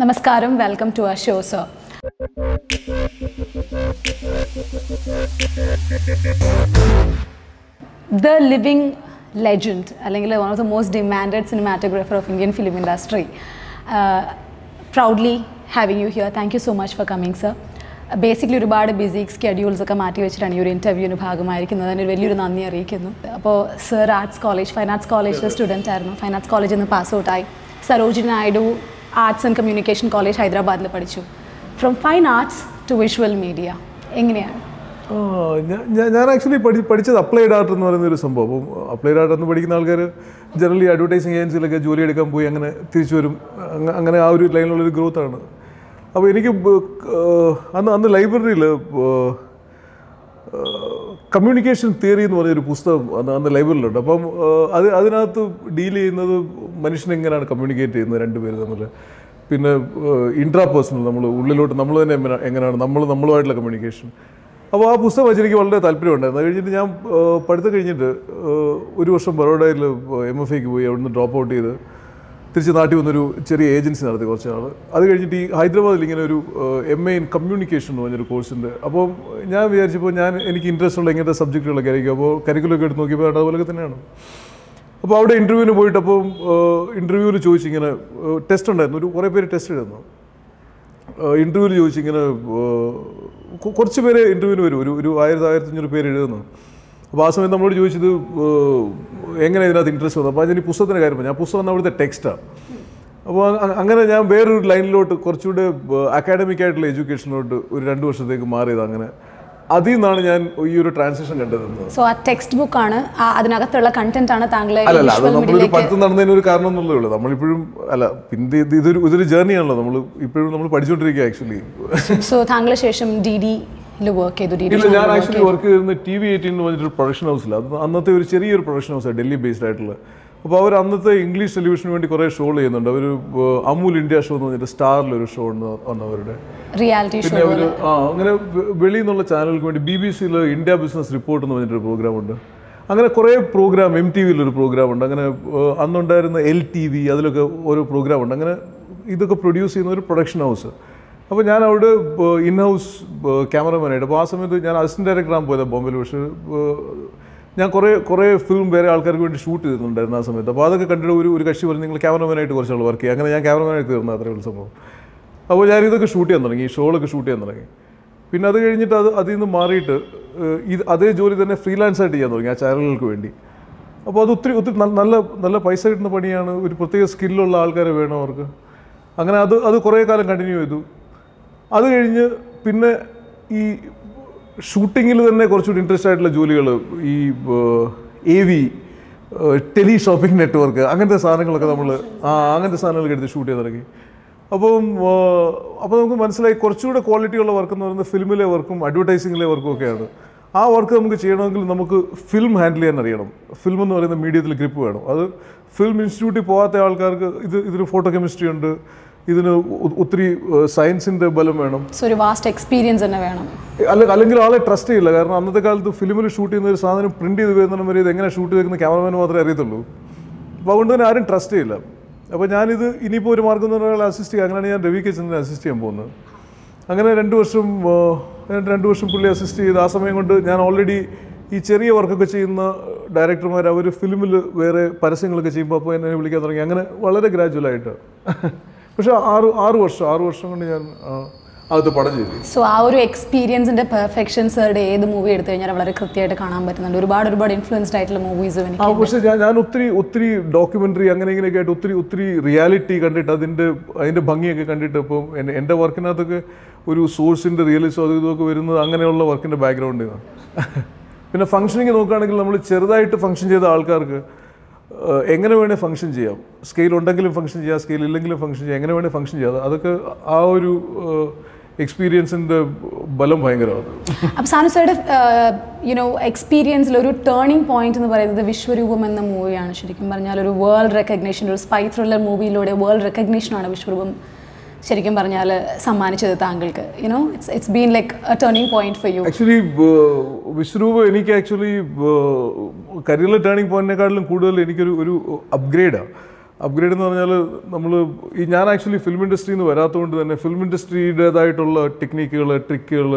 നമസ്കാരം. Welcome to our show sir the living legend അല്ലെങ്കിൽ one of the most demanded cinematographer of Indian film industry proudly having you here thank you so much for coming sir basically ഒരുപാട് busy schedules ഒക്കെ മാറ്റി വെച്ചിട്ടാണ് ഈ ഒരു ഇന്റർവ്യൂവിന് ഭാഗമായിരിക്കുന്നത്. അതിന് വലിയൊരു നന്ദി അറിയിക്കുന്നു. അപ്പോൾ sir arts college fine arts കോളേജിലെ സ്റ്റുഡന്റ് ആയിരുന്നു. ഫൈൻ ആർട്സ് കോളേജിൽ നിന്ന് പാസ് ഔട്ടായി Sarojini Naidu arts and communication college ഹൈദരാബാദിൽ പഠിച്ചു. From fine arts to visual media എങ്ങനെയാണ്? ഞാൻ ആക്ച്വലി പഠി പഠിച്ചത് അപ്ലൈഡ് ആർട്ട് എന്ന് പറയുന്ന ഒരു സംഭവം. അപ്ലൈഡ് ആർട്ട് എന്ന് പഠിക്കുന്ന ആൾക്കാർ ജനറലി അഡ്വർടൈസിങ് ഏജൻസിയിലൊക്കെ ജോലി എടുക്കാൻ പോയി അങ്ങനെ തിരിച്ചു വരും. അങ്ങ- അങ്ങനെ ആ ഒരു ലൈനിലുള്ളൊരു ഗ്രോത്താണ് അപ്പോൾ എനിക്ക് അന്ന് അന്ന് ലൈബ്രറിയിൽ കമ്മ്യൂണിക്കേഷൻ തിയറി എന്ന് പറഞ്ഞൊരു പുസ്തകം അന്ന് ലൈബ്രറിയിലുണ്ട്. അപ്പം അത് അതിനകത്ത് ഡീൽ ചെയ്യുന്നത് മനുഷ്യൻ എങ്ങനെയാണ് കമ്മ്യൂണിക്കേറ്റ് ചെയ്യുന്നത് രണ്ടുപേരും തമ്മിൽ പിന്നെ ഇൻട്രാ പേഴ്സണൽ നമ്മൾ ഉള്ളിലോട്ട് നമ്മൾ തന്നെ എങ്ങനെയാണ് നമ്മൾ നമ്മളുമായിട്ടുള്ള കമ്മ്യൂണിക്കേഷൻ അപ്പോൾ ആ പുസ്തകം എനിക്ക് വളരെ താല്പര്യമുണ്ടായിരുന്നു. അത് കഴിഞ്ഞിട്ട് ഞാൻ പഠിത്തം കഴിഞ്ഞിട്ട് ഒരു വർഷം ബറോഡയിൽ എം എഫ് ഐക്ക് പോയി അവിടുന്ന് ഡ്രോപ്പ് ഔട്ട് ചെയ്ത് തിരിച്ച് നാട്ടിൽ വന്നൊരു ചെറിയ ഏജൻസി നടത്തി കുറച്ച് നാൾ അത് കഴിഞ്ഞിട്ട് ഈ ഹൈദരാബാദിൽ ഇങ്ങനെ ഒരു എം എ ഇൻ കമ്മ്യൂണിക്കേഷൻ എന്ന് പറഞ്ഞൊരു കോഴ്സുണ്ട്. അപ്പോൾ ഞാൻ വിചാരിച്ചപ്പോൾ ഞാൻ എനിക്ക് ഇൻട്രസ്റ്റ് ഉള്ള ഇങ്ങനത്തെ സബ്ജക്റ്റുകളൊക്കെ ആയിരിക്കും. അപ്പോൾ കരിക്കുലൊക്കെ എടുത്ത് നോക്കിയപ്പോൾ അതുപോലെ തന്നെയാണ്. അപ്പോൾ അവിടെ ഇന്റർവ്യൂവിന് പോയിട്ട് അപ്പോൾ ഇന്റർവ്യൂവിൽ ചോദിച്ചിങ്ങനെ ടെസ്റ്റ് ഉണ്ടായിരുന്നു. ഒരു കുറേ പേര് ടെസ്റ്റ് എഴുതുന്നു ഇന്റർവ്യൂവിൽ ചോദിച്ചു ഇങ്ങനെ ഏഹ്, കു- കുറച്ച് പേര് ഇന്റർവ്യൂവിന് വരും. ഒരു ഒരു ആയിരത്തി ആയിരത്തഞ്ഞൂറ് പേര് എഴുതുന്നു. അപ്പോൾ ആ സമയത്ത് നമ്മളോട് ചോദിച്ചത് എങ്ങനെ ഇതിനകത്ത് ഇൻട്രസ്റ്റ് വന്നു? അപ്പോൾ അതിന് പുസ്തകത്തിന്റെ കാര്യം പറഞ്ഞു. ഞാൻ പുസ്തകം അവിടുത്തെ ടെക്സ്റ്റാണ് അപ്പോൾ അങ്ങനെ ഞാൻ വേറൊരു ലൈനിലോട്ട് കുറച്ചുകൂടെ അക്കാഡമിക് ആയിട്ടുള്ള എഡ്യൂക്കേഷനിലോട്ട് ഒരു രണ്ട് വർഷത്തേക്ക് മാറിയത് അങ്ങനെ. അതിൽ നിന്നാണ് ഞാൻ ഈ ഒരു ട്രാൻസിഷൻ കണ്ടത് സോ ആ ടെക്സ്റ്റ് ബുക്ക് ആണ് അതിനകത്തുള്ള കണ്ടന്റ് ആണ് താങ്കളെ അല്ലല്ല അത് നമ്മളൊരു പഠിത്തം നടന്നതിന് ഒരു കാരണം എന്നുള്ളതേ ഉള്ളൂ. നമ്മളിപ്പോഴും അല്ല പിന്നെ ഇത് ഇതൊരു ഇതൊരു ജേർണിയാണല്ലോ നമ്മൾ ഇപ്പോഴും നമ്മൾ പഠിച്ചുകൊണ്ടിരിക്കുക ആക്ച്വലി സോ താങ്കളെ ശേഷം ഡി ഡിയിൽ വർക്ക് ചെയ്തു ഇല്ല ഞാൻ ആക്ച്വലി വർക്ക് ചെയ്തിരുന്ന ടി വി എയ്റ്റീൻ എന്ന് പറഞ്ഞിട്ടൊരു പ്രൊഡക്ഷൻ ഹൗസിൽ അത് അന്നത്തെ ഒരു ചെറിയൊരു പ്രൊഡക്ഷൻ ഹൗസാണ് ഡൽഹി ബേസ്ഡ് ആയിട്ടുള്ള. അപ്പോൾ അവർ അന്നത്തെ ഇംഗ്ലീഷ് ടെലിവിഷന് വേണ്ടി കുറേ ഷോ ചെയ്യുന്നുണ്ട്. അവർ അമൂൽ ഇന്ത്യ ഷോ എന്ന് പറഞ്ഞിട്ട് സ്റ്റാറിലൊരു ഷോ ഉണ്ട് അവരുടെ. റിയാലിറ്റി പിന്നെ അവർ ആ അങ്ങനെ വെളിയിൽ നിന്നുള്ള ചാനലുകൾക്ക് വേണ്ടി ബി ബി സിയിൽ ഇന്ത്യ ബിസിനസ് റിപ്പോർട്ട് എന്ന് പറഞ്ഞിട്ടൊരു പ്രോഗ്രാം ഉണ്ട്. അങ്ങനെ കുറേ പ്രോഗ്രാം എം ടി വിയിലൊരു പ്രോഗ്രാം ഉണ്ട്. അങ്ങനെ അന്നുണ്ടായിരുന്ന എൽ ടി വി അതിലൊക്കെ ഓരോ പ്രോഗ്രാം ഉണ്ട്. അങ്ങനെ ഇതൊക്കെ പ്രൊഡ്യൂസ് ചെയ്യുന്ന ഒരു പ്രൊഡക്ഷൻ ഹൗസ് അപ്പോൾ ഞാൻ അവിടെ ഇൻ ഹൗസ് ക്യാമറമാനായിട്ട് അപ്പോൾ ആ സമയത്ത് ഞാൻ അസിസ്റ്റന്റ് ഡയറക്ടറാണ് പോയത് ബോംബെയിൽ. പക്ഷേ ഞാൻ കുറേ കുറേ ഫിലിം വേറെ ആൾക്കാർക്ക് വേണ്ടി ഷൂട്ട് ചെയ്തിട്ടുണ്ടായിരുന്നു ആ സമയത്ത്. അപ്പോൾ അതൊക്കെ കണ്ടിട്ട് ഒരു ഒരു കക്ഷി പറഞ്ഞ് നിങ്ങൾ ക്യാമറമാനായിട്ട് കുറച്ച് നാൾ വർക്ക് ചെയ്യുക. അങ്ങനെ ഞാൻ ക്യാമറമാനായിട്ട് തീർന്നു അത്രേ ഉള്ള സംഭവം. അപ്പോൾ ഞാൻ ഇതൊക്കെ ഷൂട്ട് ചെയ്യാൻ തുടങ്ങി ഈ ഷോകളൊക്കെ ഷൂട്ട് ചെയ്യാൻ തുടങ്ങി. പിന്നെ അത് കഴിഞ്ഞിട്ട് അത് അതിൽ നിന്ന് മാറിയിട്ട് ഇത് അതേ ജോലി തന്നെ ഫ്രീലാൻസ് ആയിട്ട് ചെയ്യാൻ തുടങ്ങി ആ ചാനലുകൾക്ക് വേണ്ടി. അപ്പോൾ അത് ഒത്തിരി ഒത്തിരി നല്ല നല്ല പൈസ കിട്ടുന്ന പണിയാണ്. ഒരു പ്രത്യേക സ്കില്ലുള്ള ആൾക്കാരെ വേണം അവർക്ക്. അങ്ങനെ അത് അത് കുറേ കാലം കണ്ടിന്യൂ ചെയ്തു. അത് കഴിഞ്ഞ് പിന്നെ ഈ ഷൂട്ടിങ്ങിൽ തന്നെ കുറച്ചുകൂടി ഇൻട്രസ്റ്റ് ആയിട്ടുള്ള ജോലികൾ ഈ A V tele shopping network അങ്ങനത്തെ സാധനങ്ങളൊക്കെ നമ്മൾ ആ അങ്ങനത്തെ സാധനങ്ങളൊക്കെ എടുത്ത് ഷൂട്ട് ചെയ്ത് തുടങ്ങി. അപ്പം അപ്പോൾ നമുക്ക് മനസ്സിലായി കുറച്ചുകൂടെ ക്വാളിറ്റിയുള്ള വർക്ക് എന്ന് പറയുന്നത് ഫിലിമിലെ വർക്കും അഡ്വർടൈസിങ്ങിലെ വർക്കും ഒക്കെയാണ്. ആ വർക്ക് നമുക്ക് ചെയ്യണമെങ്കിൽ നമുക്ക് ഫിലിം ഹാൻഡിൽ ചെയ്യാൻ അറിയണം. ഫിലിം എന്ന് പറയുന്ന മീഡിയത്തിൽ ഗ്രിപ്പ് വേണം. അത് ഫിലിം ഇൻസ്റ്റിറ്റ്യൂട്ടിൽ പോകാത്ത ആൾക്കാർക്ക് ഇത് ഇതിന് ഫോട്ടോ കെമിസ്ട്രി ഉണ്ട്. ഇതിന് ഒത്തിരി സയൻസിന്റെ ബലം വേണം. ഒരു വാസ്റ്റ് എക്സ്പീരിയൻസ് തന്നെ വേണം. അല്ല അല്ലെങ്കിൽ ആളെ ട്രസ്റ്റ് ചെയ്യില്ല. കാരണം അന്നത്തെ കാലത്ത് ഫിലിമിൽ ഷൂട്ട് ചെയ്യുന്ന ഒരു സാധനം പ്രിന്റ് ചെയ്ത് വരുന്ന വരെ ഇത് എങ്ങനെ ഷൂട്ട് ചെയ്തിരിക്കുന്ന ക്യാമറമാൻ മാത്രമേ അറിയത്തുള്ളൂ. അപ്പോൾ അതുകൊണ്ട് തന്നെ ആരും ട്രസ്റ്റ് ചെയ്യില്ല. അപ്പോൾ ഞാനിത് ഇനിയിപ്പോൾ ഒരു മാർഗം തന്നെ ഒരാൾ അസിസ്റ്റ് ചെയ്യുക അങ്ങനെയാണ് ഞാൻ രവി കെ ചന്ദ്രനെ അസിസ്റ്റ് ചെയ്യാൻ പോകുന്നത്. അങ്ങനെ രണ്ട് വർഷം രണ്ട് വർഷം പുള്ളി അസിസ്റ്റ് ചെയ്ത് ആ സമയം കൊണ്ട് ഞാൻ ഓൾറെഡി ഈ ചെറിയ വർക്കൊക്കെ ചെയ്യുന്ന ഡയറക്ടർമാർ അവർ ഫിലിമിൽ വേറെ പരസ്യങ്ങളൊക്കെ ചെയ്യുമ്പോൾ അപ്പോൾ എന്നെ വിളിക്കാൻ തുടങ്ങി. അങ്ങനെ വളരെ ഗ്രാജുവലായിട്ട് പക്ഷേ ആറ് ആറ് വർഷം ആറ് വർഷം കൊണ്ട് ഞാൻ അത് പടം ചെയ്തു. സോ ആ ഒരു എക്സ്പീരിയൻസിന്റെ പെർഫെക്ഷൻ സാറുടെ ഏത് മൂവി എടുത്തു കഴിഞ്ഞാൽ വളരെ കൃത്യമായിട്ട് കാണാൻ പറ്റുന്നുണ്ട്. ഒരുപാട് ഒരുപാട് ഇൻഫ്ലുവൻസ്ഡ് ആയിട്ടുള്ള മൂവീസ് ആ പക്ഷേ ഞാൻ ഞാൻ ഒത്തിരി ഒത്തിരി ഡോക്യുമെന്ററി അങ്ങനെ ഇങ്ങനെയൊക്കെ ആയിട്ട് ഒത്തിരി ഒത്തിരി റിയാലിറ്റി കണ്ടിട്ട് അതിന്റെ അതിന്റെ ഭംഗിയൊക്കെ കണ്ടിട്ട് ഇപ്പം എന്റെ വർക്കിനകത്തൊക്കെ ഒരു സോഴ്സിന്റെ റിയലിസം അത് ഇതൊക്കെ വരുന്നത് അങ്ങനെയുള്ള വർക്കിന്റെ ബാക്ക്ഗ്രൗണ്ടിൽ നിന്നാണ് പിന്നെ ഫംഗ്ഷനിങ് നോക്കുകയാണെങ്കിൽ നമ്മൾ ചെറുതായിട്ട് ഫംഗ്ഷൻ ചെയ്ത ആൾക്കാർക്ക് എങ്ങനെ വേണേൽ ഫംഗ്ഷൻ ചെയ്യാം. സ്കെയിൽ ഉണ്ടെങ്കിലും ഫംഗ്ഷൻ ചെയ്യാം സ്കെയിൽ ഇല്ലെങ്കിലും ഫംഗ്ഷൻ ചെയ്യാം എങ്ങനെ വേണേൽ ഫംഗ്ഷൻ ചെയ്യാം. അതൊക്കെ ആ ഒരു എക്സ്പീരിയൻസിന്റെ ബലം ഭയങ്കരമാണ്. അപ്പോൾ സാനു സാറുടെ യുനോ എക്സ്പീരിയൻസിൽ ഒരു ടേണിംഗ് പോയിന്റ് എന്ന് പറയുന്നത് വിശ്വരൂപം എന്ന മൂവിയാണ് ശരിക്കും പറഞ്ഞാൽ ഒരു വേൾഡ് റെക്കഗ്നേഷൻ ഒരു സ്പൈ ത്രില്ലർ മൂവിയിലൂടെ വേൾഡ് റെക്കഗ്നേഷനാണ് വിശ്വരൂപം ശരിക്കും പറഞ്ഞാൽ സമ്മാനിച്ചത് താങ്കൾക്ക്. You know it's it's been like a turning point for you actually Vishwaroop എനിക്ക് ആക്ച്വലി കരിയറിലെ ടേണിംഗ് പോയിന്റിനെക്കാട്ടിലും കൂടുതൽ എനിക്കൊരു ഒരു അപ്ഗ്രേഡാണ് അപ്ഗ്രേഡ് എന്ന് പറഞ്ഞാൽ നമ്മൾ ഈ ഞാൻ ആക്ച്വലി ഫിലിം ഇൻഡസ്ട്രിയിൽ നിന്ന് വരാത്തതുകൊണ്ട് തന്നെ ഫിലിം ഇൻഡസ്ട്രിയുടേതായിട്ടുള്ള ടെക്നിക്കുകൾ ട്രിക്കുകൾ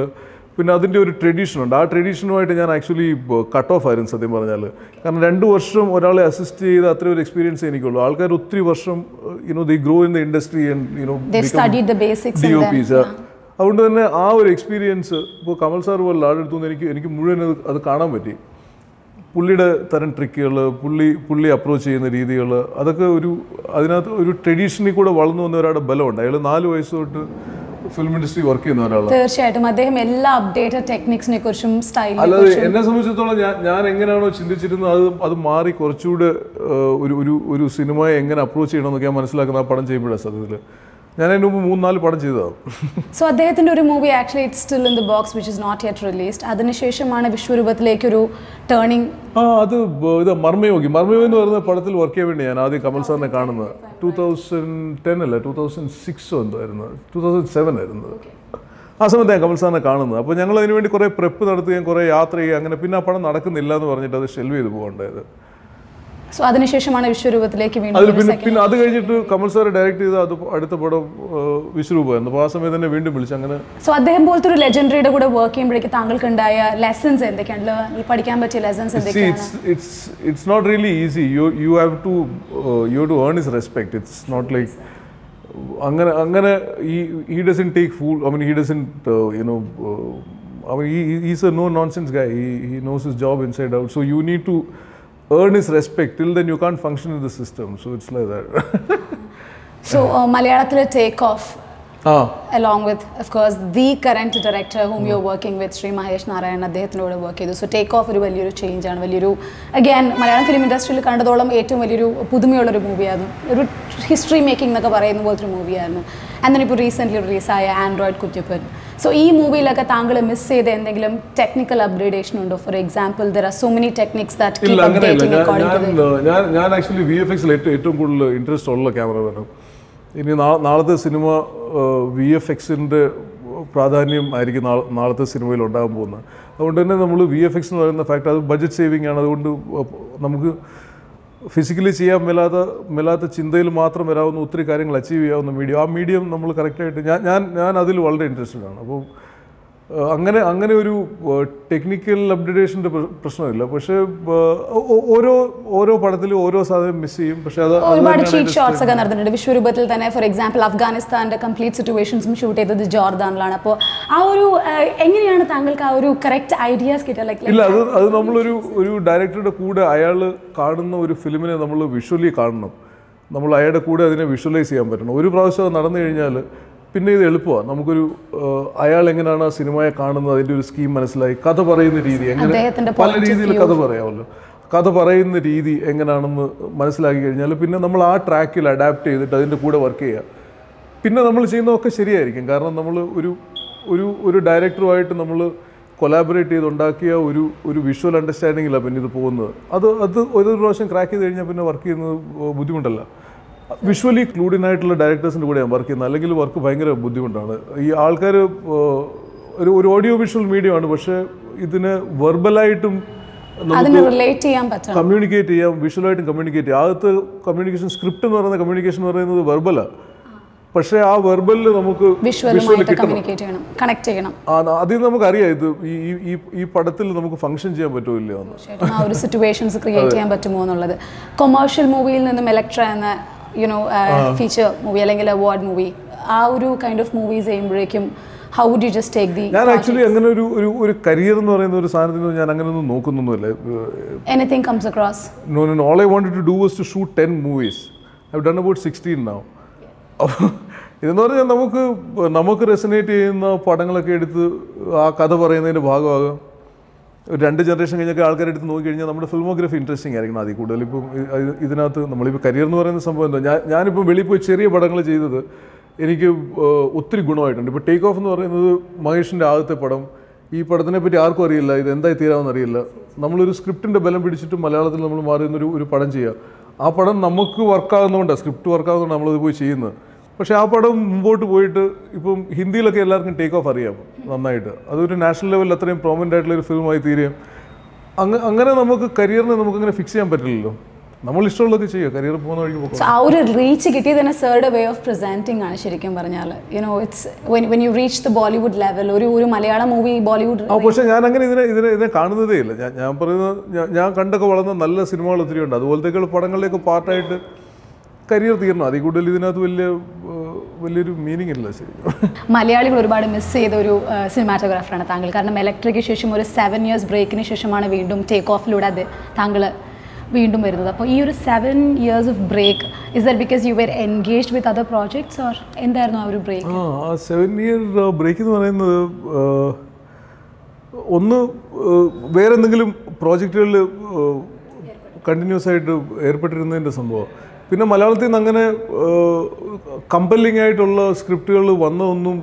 പിന്നെ അതിന്റെ ഒരു ട്രഡീഷൻ ഉണ്ട്. ആ ട്രഡീഷനുമായിട്ട് ഞാൻ ആക്ച്വലി കട്ട് ഓഫ് ആയിരുന്നു സത്യം പറഞ്ഞാൽ. കാരണം രണ്ട് വർഷം ഒരാളെ അസിസ്റ്റ് ചെയ്ത് അത്ര ഒരു എക്സ്പീരിയൻസ് എനിക്കുള്ളൂ. ആൾക്കാർ ഒത്തിരി വർഷം you know the grow in the industry you know the basics D O P P's അതുകൊണ്ട് തന്നെ ആ ഒരു എക്സ്പീരിയൻസ് ഇപ്പോൾ കമൽ സാർ പോലെ ആളെടുത്തുനിന്ന് എനിക്ക് എനിക്ക് മുഴുവൻ അത് അത് കാണാൻ പറ്റി. പുള്ളിയുടെ തരം ട്രിക്കുകൾ പുള്ളി പുള്ളി അപ്രോച്ച് ചെയ്യുന്ന രീതികൾ അതൊക്കെ ഒരു അതിനകത്ത് ഒരു ട്രഡീഷനിൽ കൂടെ വളർന്നു വന്ന ഒരാളുടെ ബലമുണ്ട്. അയാൾ നാല് വയസ്സ് തൊട്ട് ഫിലിം ഇൻഡസ്ട്രി വർക്ക് ചെയ്യുന്ന ഒരാളാണ്. തീർച്ചയായിട്ടും. അദ്ദേഹം എല്ലാ അപ്ഡേറ്റഡ് ടെക്നിക്സിനെ കുറിച്ചും അല്ലാതെ എന്നെ സംബന്ധിച്ചിടത്തോളം ഞാൻ ഞാൻ എങ്ങനെയാണോ ചിന്തിച്ചിരുന്നത് അത് അത് മാറി കുറച്ചുകൂടെ ഒരു ഒരു ഒരു സിനിമയെ എങ്ങനെ അപ്രോച്ച് ചെയ്യണമെന്നൊക്കെ ഞാൻ മനസ്സിലാക്കുന്ന ആ പടം ചെയ്യുമ്പോഴാണ് സത്യത്തിൽ ഞാൻ അതിന് മുമ്പ് മൂന്നാൽ പടം ചെയ്തതാണ് സോ അദ്ദേഹത്തിന്റെ ഒരു movie actually it still in the box which is not yet released അതിനുശേഷമാണ് വിശ്വരൂപത്തിലേക്ക് ഒരു ടേണിംഗ് ആ അത് ഇത് മർമ്മയോഗി. മർമ്മയോഗി എന്ന് പറയുന്ന പടത്തിൽ വർക്ക് ചെയ്യാൻ വേണ്ടി ഞാൻ ആദ്യം കമൽ സാറിനെ കാണുന്നത്. ടൂ തൗസൻഡ് ടെൻ അല്ല? ടൂ തൗസൻഡ് സിക്സോ എന്തോ ആയിരുന്നു. ടൂ തൗസൻഡ് സെവൻ ആയിരുന്നു. ആ സമയത്ത് ഞാൻ കമൽ സാറിനെ കാണുന്നത്. അപ്പോൾ ഞങ്ങൾ അതിനുവേണ്ടി കുറേ പ്രെപ്പ് നടത്തുകയും കുറേ യാത്ര ചെയ്യുകയും അങ്ങനെ പിന്നെ ആ പടം നടക്കുന്നില്ല എന്ന് പറഞ്ഞിട്ട് അത് ഷെൽവ് ചെയ്ത് പോകണ്ടായത് സോ അതിനുശേഷമാണ് വിശ്വരൂപത്തിലേക്ക് വീണ്ടും അതിൽ പിന്നെ അത് കഴിഞ്ഞിട്ട് കമൽ സാർ ഡയറക്റ്റ് ചെയ്ത അത് അടുത്ത പടം വിശ്വരൂപമായിരുന്നു. അപ്പോൾ ആ സമയത്ത് തന്നെ വീണ്ടും വിളിച്ച് അങ്ങനെ സോ അദ്ദേഹം പോലത്തെ ഒരു ലെജൻഡറിയുടെ കൂടെ വർക്ക് ചെയ്യുമ്പോഴേക്ക് താങ്കൾക്ക് ഉണ്ടായ ലെസൺസ് എന്തൊക്കെയാണല്ലോ ഈ പഠിക്കാൻ പറ്റിയ ലെസൺസ് See, എന്തൊക്കെയാണ്? It's not really easy you you have to you to earn is respect it's not like അങ്ങനെ അങ്ങനെ ഈ he doesn't take full I mean he doesn't you know you know. Uh, a no nonsense guy he's knows his job inside out so you need job So you earn his respect. Till then you can't function in the system. So it's like that. So മലയാളത്തിലെ Take Off ആ along with of course the current director whom you're working with Shri Mahesh Narayan അദ്ദേഹത്തിനോട് work ചെയ്തു so take off ഒരു വലിയൊരു change ആണ് വലിയൊരു again Malayalam film ഇൻഡസ്ട്രിയിൽ കണ്ടതോളം ഏറ്റവും വലിയൊരു പുതുമയുള്ളൊരു മൂവിയായിരുന്നു ഒരു ഹിസ്റ്ററി മേക്കിംഗ് എന്നൊക്കെ പറയുന്ന പോലത്തെ ഒരു മൂവിയായിരുന്നു ആൻഡ് ഇപ്പോൾ റീസെന്റ്ലി റിലീസായ ആൻഡ്രോയിഡ് കുറ്റിപ്പൻ സോ ഈ മൂവിയിലൊക്കെ താങ്കൾ മിസ് ചെയ്ത എന്തെങ്കിലും ടെക്നിക്കൽ അപ്ഗ്രേഡേഷൻ ഉണ്ടോ? For example there are so many techniques that ഇല്ല കീപ് അങ്ങനെയല്ല. അപ്ഡേറ്റിംഗ് ഞാൻ ആക്ച്വലി വി എഫ് എക്സിൽ ഏറ്റവും കൂടുതൽ ഇൻട്രസ്റ്റ് ഉള്ള ക്യാമറ വേണം. ഇനി നാളത്തെ സിനിമ വി എഫ് എക്സിന്റെ പ്രാധാന്യം ആയിരിക്കും നാളെ- നാളത്തെ സിനിമയിൽ ഉണ്ടാകാൻ പോകുന്നത്. അതുകൊണ്ട് തന്നെ നമ്മൾ വി എഫ് എക്സ് എന്ന് പറയുന്ന ഫാക്ട് അത് ബഡ്ജറ്റ് സേവിങ് ആണ്. അതുകൊണ്ട് നമുക്ക് ഫിസിക്കലി ചെയ്യാൻ മേലാത്ത മേലാത്ത ചിന്തയിൽ മാത്രം വരാവുന്ന ഒത്തിരി കാര്യങ്ങൾ അച്ചീവ് ചെയ്യാവുന്ന മീഡിയം ആ മീഡിയം നമ്മൾ കറക്റ്റായിട്ട് ഞാൻ ഞാൻ ഞാൻ അതിൽ വളരെ ഇൻട്രസ്റ്റഡ് ആണ്. അപ്പോൾ അങ്ങനെ അങ്ങനെ ഒരു ടെക്നിക്കൽ അപ്ഡേഷന്റെ പ്രശ്നമില്ല. പക്ഷേ ഓരോ ഓരോ പടത്തിലും ഓരോ സാധനം മിസ് ചെയ്യും. പക്ഷേ അത് ഒരുപാട് ഷീറ്റ് ചീറ്റ് ഷോട്ട്സ് ഒക്കെ നടന്നിട്ടുണ്ട്. വിശ്വരൂപത്തിൽ തന്നെ ഫോർ എക്സാമ്പിൾ അഫ്ഗാനിസ്ഥാന്റെ കംപ്ലീറ്റ് സിറ്റുവേഷൻസും ഷൂട്ട് ചെയ്തത് ജോർദാനിലാണ്. അപ്പോൾ ആ ഒരു എങ്ങനെയാണ് താങ്കൾക്ക് ആ ഒരു കറക്റ്റ് ഐഡിയാസ് കിട്ടുക ലൈക്ക് ഇല്ല അത് അത് നമ്മളൊരു ഒരു ഡയറക്ടറുടെ കൂടെ അയാൾ കാണുന്ന ഒരു ഫിലിമിനെ നമ്മൾ വിഷ്വലി കാണണം. നമ്മൾ അയാളുടെ കൂടെ അതിനെ വിഷ്വലൈസ് ചെയ്യാൻ പറ്റണം. ഒരു പ്രാവശ്യം അത് നടന്നു കഴിഞ്ഞാൽ പിന്നെ ഇത് എളുപ്പമാണ് നമുക്കൊരു അയാൾ എങ്ങനെയാണ് ആ സിനിമയെ കാണുന്നത്? അതിന്റെ ഒരു സ്കീം മനസ്സിലായി. കഥ പറയുന്ന രീതി എങ്ങനെ? പല രീതിയിൽ കഥ പറയാമല്ലോ. കഥ പറയുന്ന രീതി എങ്ങനെയാണെന്ന് മനസ്സിലാക്കി കഴിഞ്ഞാൽ പിന്നെ നമ്മൾ ആ ട്രാക്കിൽ അഡാപ്റ്റ് ചെയ്തിട്ട് അതിന്റെ കൂടെ വർക്ക് ചെയ്യുക പിന്നെ നമ്മൾ ചെയ്യുന്നതൊക്കെ ശരിയായിരിക്കും. കാരണം നമ്മൾ ഒരു ഒരു ഒരു ഡയറക്ടറുമായിട്ട് നമ്മൾ കൊലാബറേറ്റ് ചെയ്ത് ഉണ്ടാക്കിയ ഒരു ഒരു വിഷ്വൽ അണ്ടർസ്റ്റാൻഡിങ്ങിലാണ് പിന്നെ ഇത് പോകുന്നത്. അത് അത് ഒരു പ്രാവശ്യം ക്രാക്ക് ചെയ്ത് കഴിഞ്ഞാൽ പിന്നെ വർക്ക് ചെയ്യുന്നത് ബുദ്ധിമുട്ടല്ല. വിഷ്വലി ക്ലൂഡിൻ ആയിട്ടുള്ള ഡയറക്ടേഴ്സിന്റെ കൂടെ ഞാൻ വർക്ക് ചെയ്യുന്നത്. അല്ലെങ്കിൽ വർക്ക് ഭയങ്കര ബുദ്ധിമുട്ടാണ്. ഈ ആൾക്കാർ ഒരു ഒരു ഓഡിയോ വിഷ്വൽ മീഡിയമാണ് പക്ഷേ ഇതിന് വെർബലായിട്ടും കമ്മ്യൂണിക്കേറ്റ് ചെയ്യാം വിഷ്വലായിട്ടും കമ്മ്യൂണിക്കേറ്റ് ചെയ്യാം. ആദ്യത്തെ കമ്മ്യൂണിക്കേഷൻ സ്ക്രിപ്റ്റ് എന്ന് പറയുന്ന കമ്മ്യൂണിക്കേഷൻ എന്ന് പറയുന്നത് വെർബലാണ് പക്ഷേ ആ വെർബലിൽ നമുക്ക് ചെയ്യണം കണക്ട് ചെയ്യണം. അറിയാം അതിൽ ഇത് ഈ ഈ- പടത്തിൽ നമുക്ക് ഫംഗ്ഷൻ ചെയ്യാൻ പറ്റുമോ ഇല്ലയോ എന്ന്. ഒരു സിറ്റുവേഷൻസ് ക്രിയേറ്റ് ചെയ്യാൻ പറ്റുമോ എന്നുള്ളത്. കൊമേഴ്ഷ്യൽ മൂവിയിൽ നിന്നും ഇലക്ട്ര എന്ന യുനോ ഫീച്ചർ മൂവി അല്ലെങ്കിൽ അവാർഡ് മൂവി ആ ഒരു കൈൻഡ് ഓഫ് മൂവീസ് ചെയ്യുമ്പോഴേക്കും how do you just take the ഞാൻ ആക്ച്വലി അങ്ങനെ ഒരു ഒരു ഒരു കരിയർ എന്ന് പറയുന്ന ഒരു സാധനത്തിന് ഞാൻ അങ്ങനെ ഒന്നും നോക്കുന്നൊന്നുമില്ല anything comes across no no all I wanted to do was to shoot 10 movies I have done about sixteen now അപ്പോൾ ഇതെന്ന് പറഞ്ഞാൽ നമുക്ക് നമുക്ക് റെസനേറ്റ് ചെയ്യുന്ന പടങ്ങളൊക്കെ എടുത്ത് ആ കഥ പറയുന്നതിന്റെ ഭാഗമാകാം. ഒരു രണ്ട് ജനറേഷൻ കഴിഞ്ഞൊക്കെ ആൾക്കാരെ എടുത്ത് നോക്കിക്കഴിഞ്ഞാൽ നമ്മുടെ ഫിൽമോഗ്രഫി ഇൻട്രസ്റ്റിംഗ് ആയിരിക്കണം അതിൽ കൂടുതൽ. ഇപ്പം ഇതിനകത്ത് നമ്മളിപ്പോൾ കരിയർ എന്ന് പറയുന്ന സംഭവം എന്താ? ഞാൻ ഞാനിപ്പോൾ വെളിയിൽ പോയി ചെറിയ പടങ്ങൾ ചെയ്തത് എനിക്ക് ഒത്തിരി ഗുണമായിട്ടുണ്ട്. ഇപ്പോൾ ടേക്ക് ഓഫ് എന്ന് പറയുന്നത് മഹേഷിന്റെ ആദ്യത്തെ പടം. ഈ പടത്തിനെ പറ്റി ആർക്കും അറിയില്ല. ഇത് എന്തായി തീരാമെന്ന് അറിയില്ല. നമ്മളൊരു സ്ക്രിപ്റ്റിന്റെ ബലം പിടിച്ചിട്ട് മലയാളത്തിൽ നമ്മൾ മാറുന്നൊരു ഒരു പടം ചെയ്യുക ആ പടം നമുക്ക് വർക്കാകുന്നതുകൊണ്ടാണ് സ്ക്രിപ്റ്റ് വർക്കാകുന്നതുകൊണ്ട് നമ്മളത് പോയി ചെയ്യുന്നത്. പക്ഷേ ആ പടം മുമ്പോട്ട് പോയിട്ട് ഇപ്പം ഹിന്ദിയിലൊക്കെ എല്ലാവർക്കും ടേക്ക് ഓഫ് അറിയാം നന്നായിട്ട്. അതൊരു നാഷണൽ ലെവലിൽ അത്രയും പ്രോമിനന്റ് ആയിട്ടുള്ള ഒരു ഫിലിമായി തീരുകയും അങ്ങ് അങ്ങനെ നമുക്ക് കരിയറിനെ നമുക്ക് അങ്ങനെ ഫിക്സ് ചെയ്യാൻ പറ്റില്ലല്ലോ. നമ്മൾ ഇഷ്ടമുള്ളതൊക്കെ ചെയ്യുക. കരിയർ പോകുന്ന വഴിക്ക് പോകും. ആ ഒരു റീച്ച് കിട്ടിയത് തന്നെ സേർഡ് വേ ഓഫ് പ്രസന്റിംഗ് ആണ് ശരിക്കും പറഞ്ഞാൽ you know it's when you reach the Bollywood level ഒരു ഒരു മലയാളം മൂവി ബോളിവുഡ് ആ പക്ഷേ ഞാൻ അങ്ങനെ ഇതിനെ ഇതിനെ ഇതിനെ കാണുന്നതേ ഇല്ല ഞാൻ പറയുന്നത് ഞാൻ കണ്ടൊക്കെ വളർന്ന നല്ല സിനിമകൾ ഒത്തിരി ഉണ്ട്. അതുപോലത്തേക്കുള്ള പടങ്ങളിലേക്ക് പാർട്ടായിട്ട് കരിയർ തീർന്നു. അതിൽ കൂടുതൽ ഇതിനകത്ത് വലിയ വലിയൊരു മീനിങ് ഇല്ല ശരിക്കും. മലയാളികൾ ഒരുപാട് മിസ് ചെയ്ത ഒരു സിനിമാറ്റോഗ്രാഫറാണ് താങ്കൾ. കാരണം ഇലക്ട്രിക്ക് ശേഷം ഒരു സെവൻ ഇയേഴ്സ് ബ്രേക്കിന് ശേഷമാണ് വീണ്ടും ടേക്ക് ഓഫിലൂടെ അത് താങ്കൾ വീണ്ടും വരുന്നത്. അപ്പോൾ ഈ ഒരു seven years of break is that because you were engage with other projects or എന്തായിരുന്നു ആ ഒരു ബ്രേക്ക് ആ സെവൻ ഇയർ ബ്രേക്ക് എന്ന് പറയുന്നത് ഒന്ന് വേറെ എന്തെങ്കിലും പ്രോജക്റ്റുകളിൽ കണ്ടിന്യൂസ് ആയിട്ട് ഏർപ്പെട്ടിരുന്നതിന്റെ സംഭവം. പിന്നെ മലയാളത്തിൽ നിന്ന് അങ്ങനെ കമ്പല്ലിംഗ് ആയിട്ടുള്ള സ്ക്രിപ്റ്റുകൾ വന്നതൊന്നും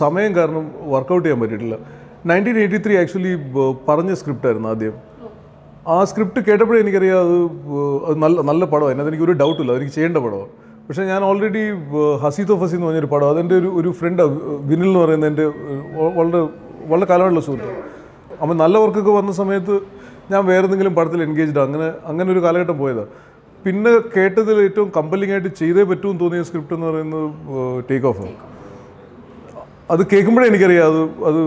സമയം കാരണം വർക്കൗട്ട് ചെയ്യാൻ പറ്റിയിട്ടില്ല. നയന്റീൻ എയ്റ്റി ത്രീ ആക്ച്വലി പറഞ്ഞ സ്ക്രിപ്റ്റായിരുന്നു ആദ്യം. ആ സ്ക്രിപ്റ്റ് കേട്ടപ്പോഴേ എനിക്കറിയാം അത് അത് നല്ല നല്ല പടമാണ് അതിനകത്ത് എനിക്ക് ഒരു ഡൗട്ടില്ല അതെനിക്ക് ചെയ്യേണ്ട പടമാണ് പക്ഷേ ഞാൻ ഓൾറെഡി ഹസീത്തോ ഫസി എന്ന് പറഞ്ഞൊരു പടം. അതെന്റെ ഒരു ഒരു ഫ്രണ്ടാണ് വിനിൽ എന്ന് പറയുന്ന എന്റെ വളരെ വളരെ കാലമുള്ള സുഹൃത്ത്. അപ്പം നല്ല വർക്കൊക്കെ വന്ന സമയത്ത് ഞാൻ വേറെ എന്തെങ്കിലും പടത്തിൽ എൻഗേജ്ഡ് അങ്ങനെ അങ്ങനെ ഒരു കാലഘട്ടം പോയതാണ് പിന്നെ കേട്ടതിൽ ഏറ്റവും കമ്പലിംഗ് ആയിട്ട് ചെയ്തേ പറ്റുമെന്ന് തോന്നിയ സ്ക്രിപ്റ്റ് എന്ന് പറയുന്നത് ടേക്ക് ഓഫ് അത് കേൾക്കുമ്പോഴേ എനിക്കറിയാം അത് അത്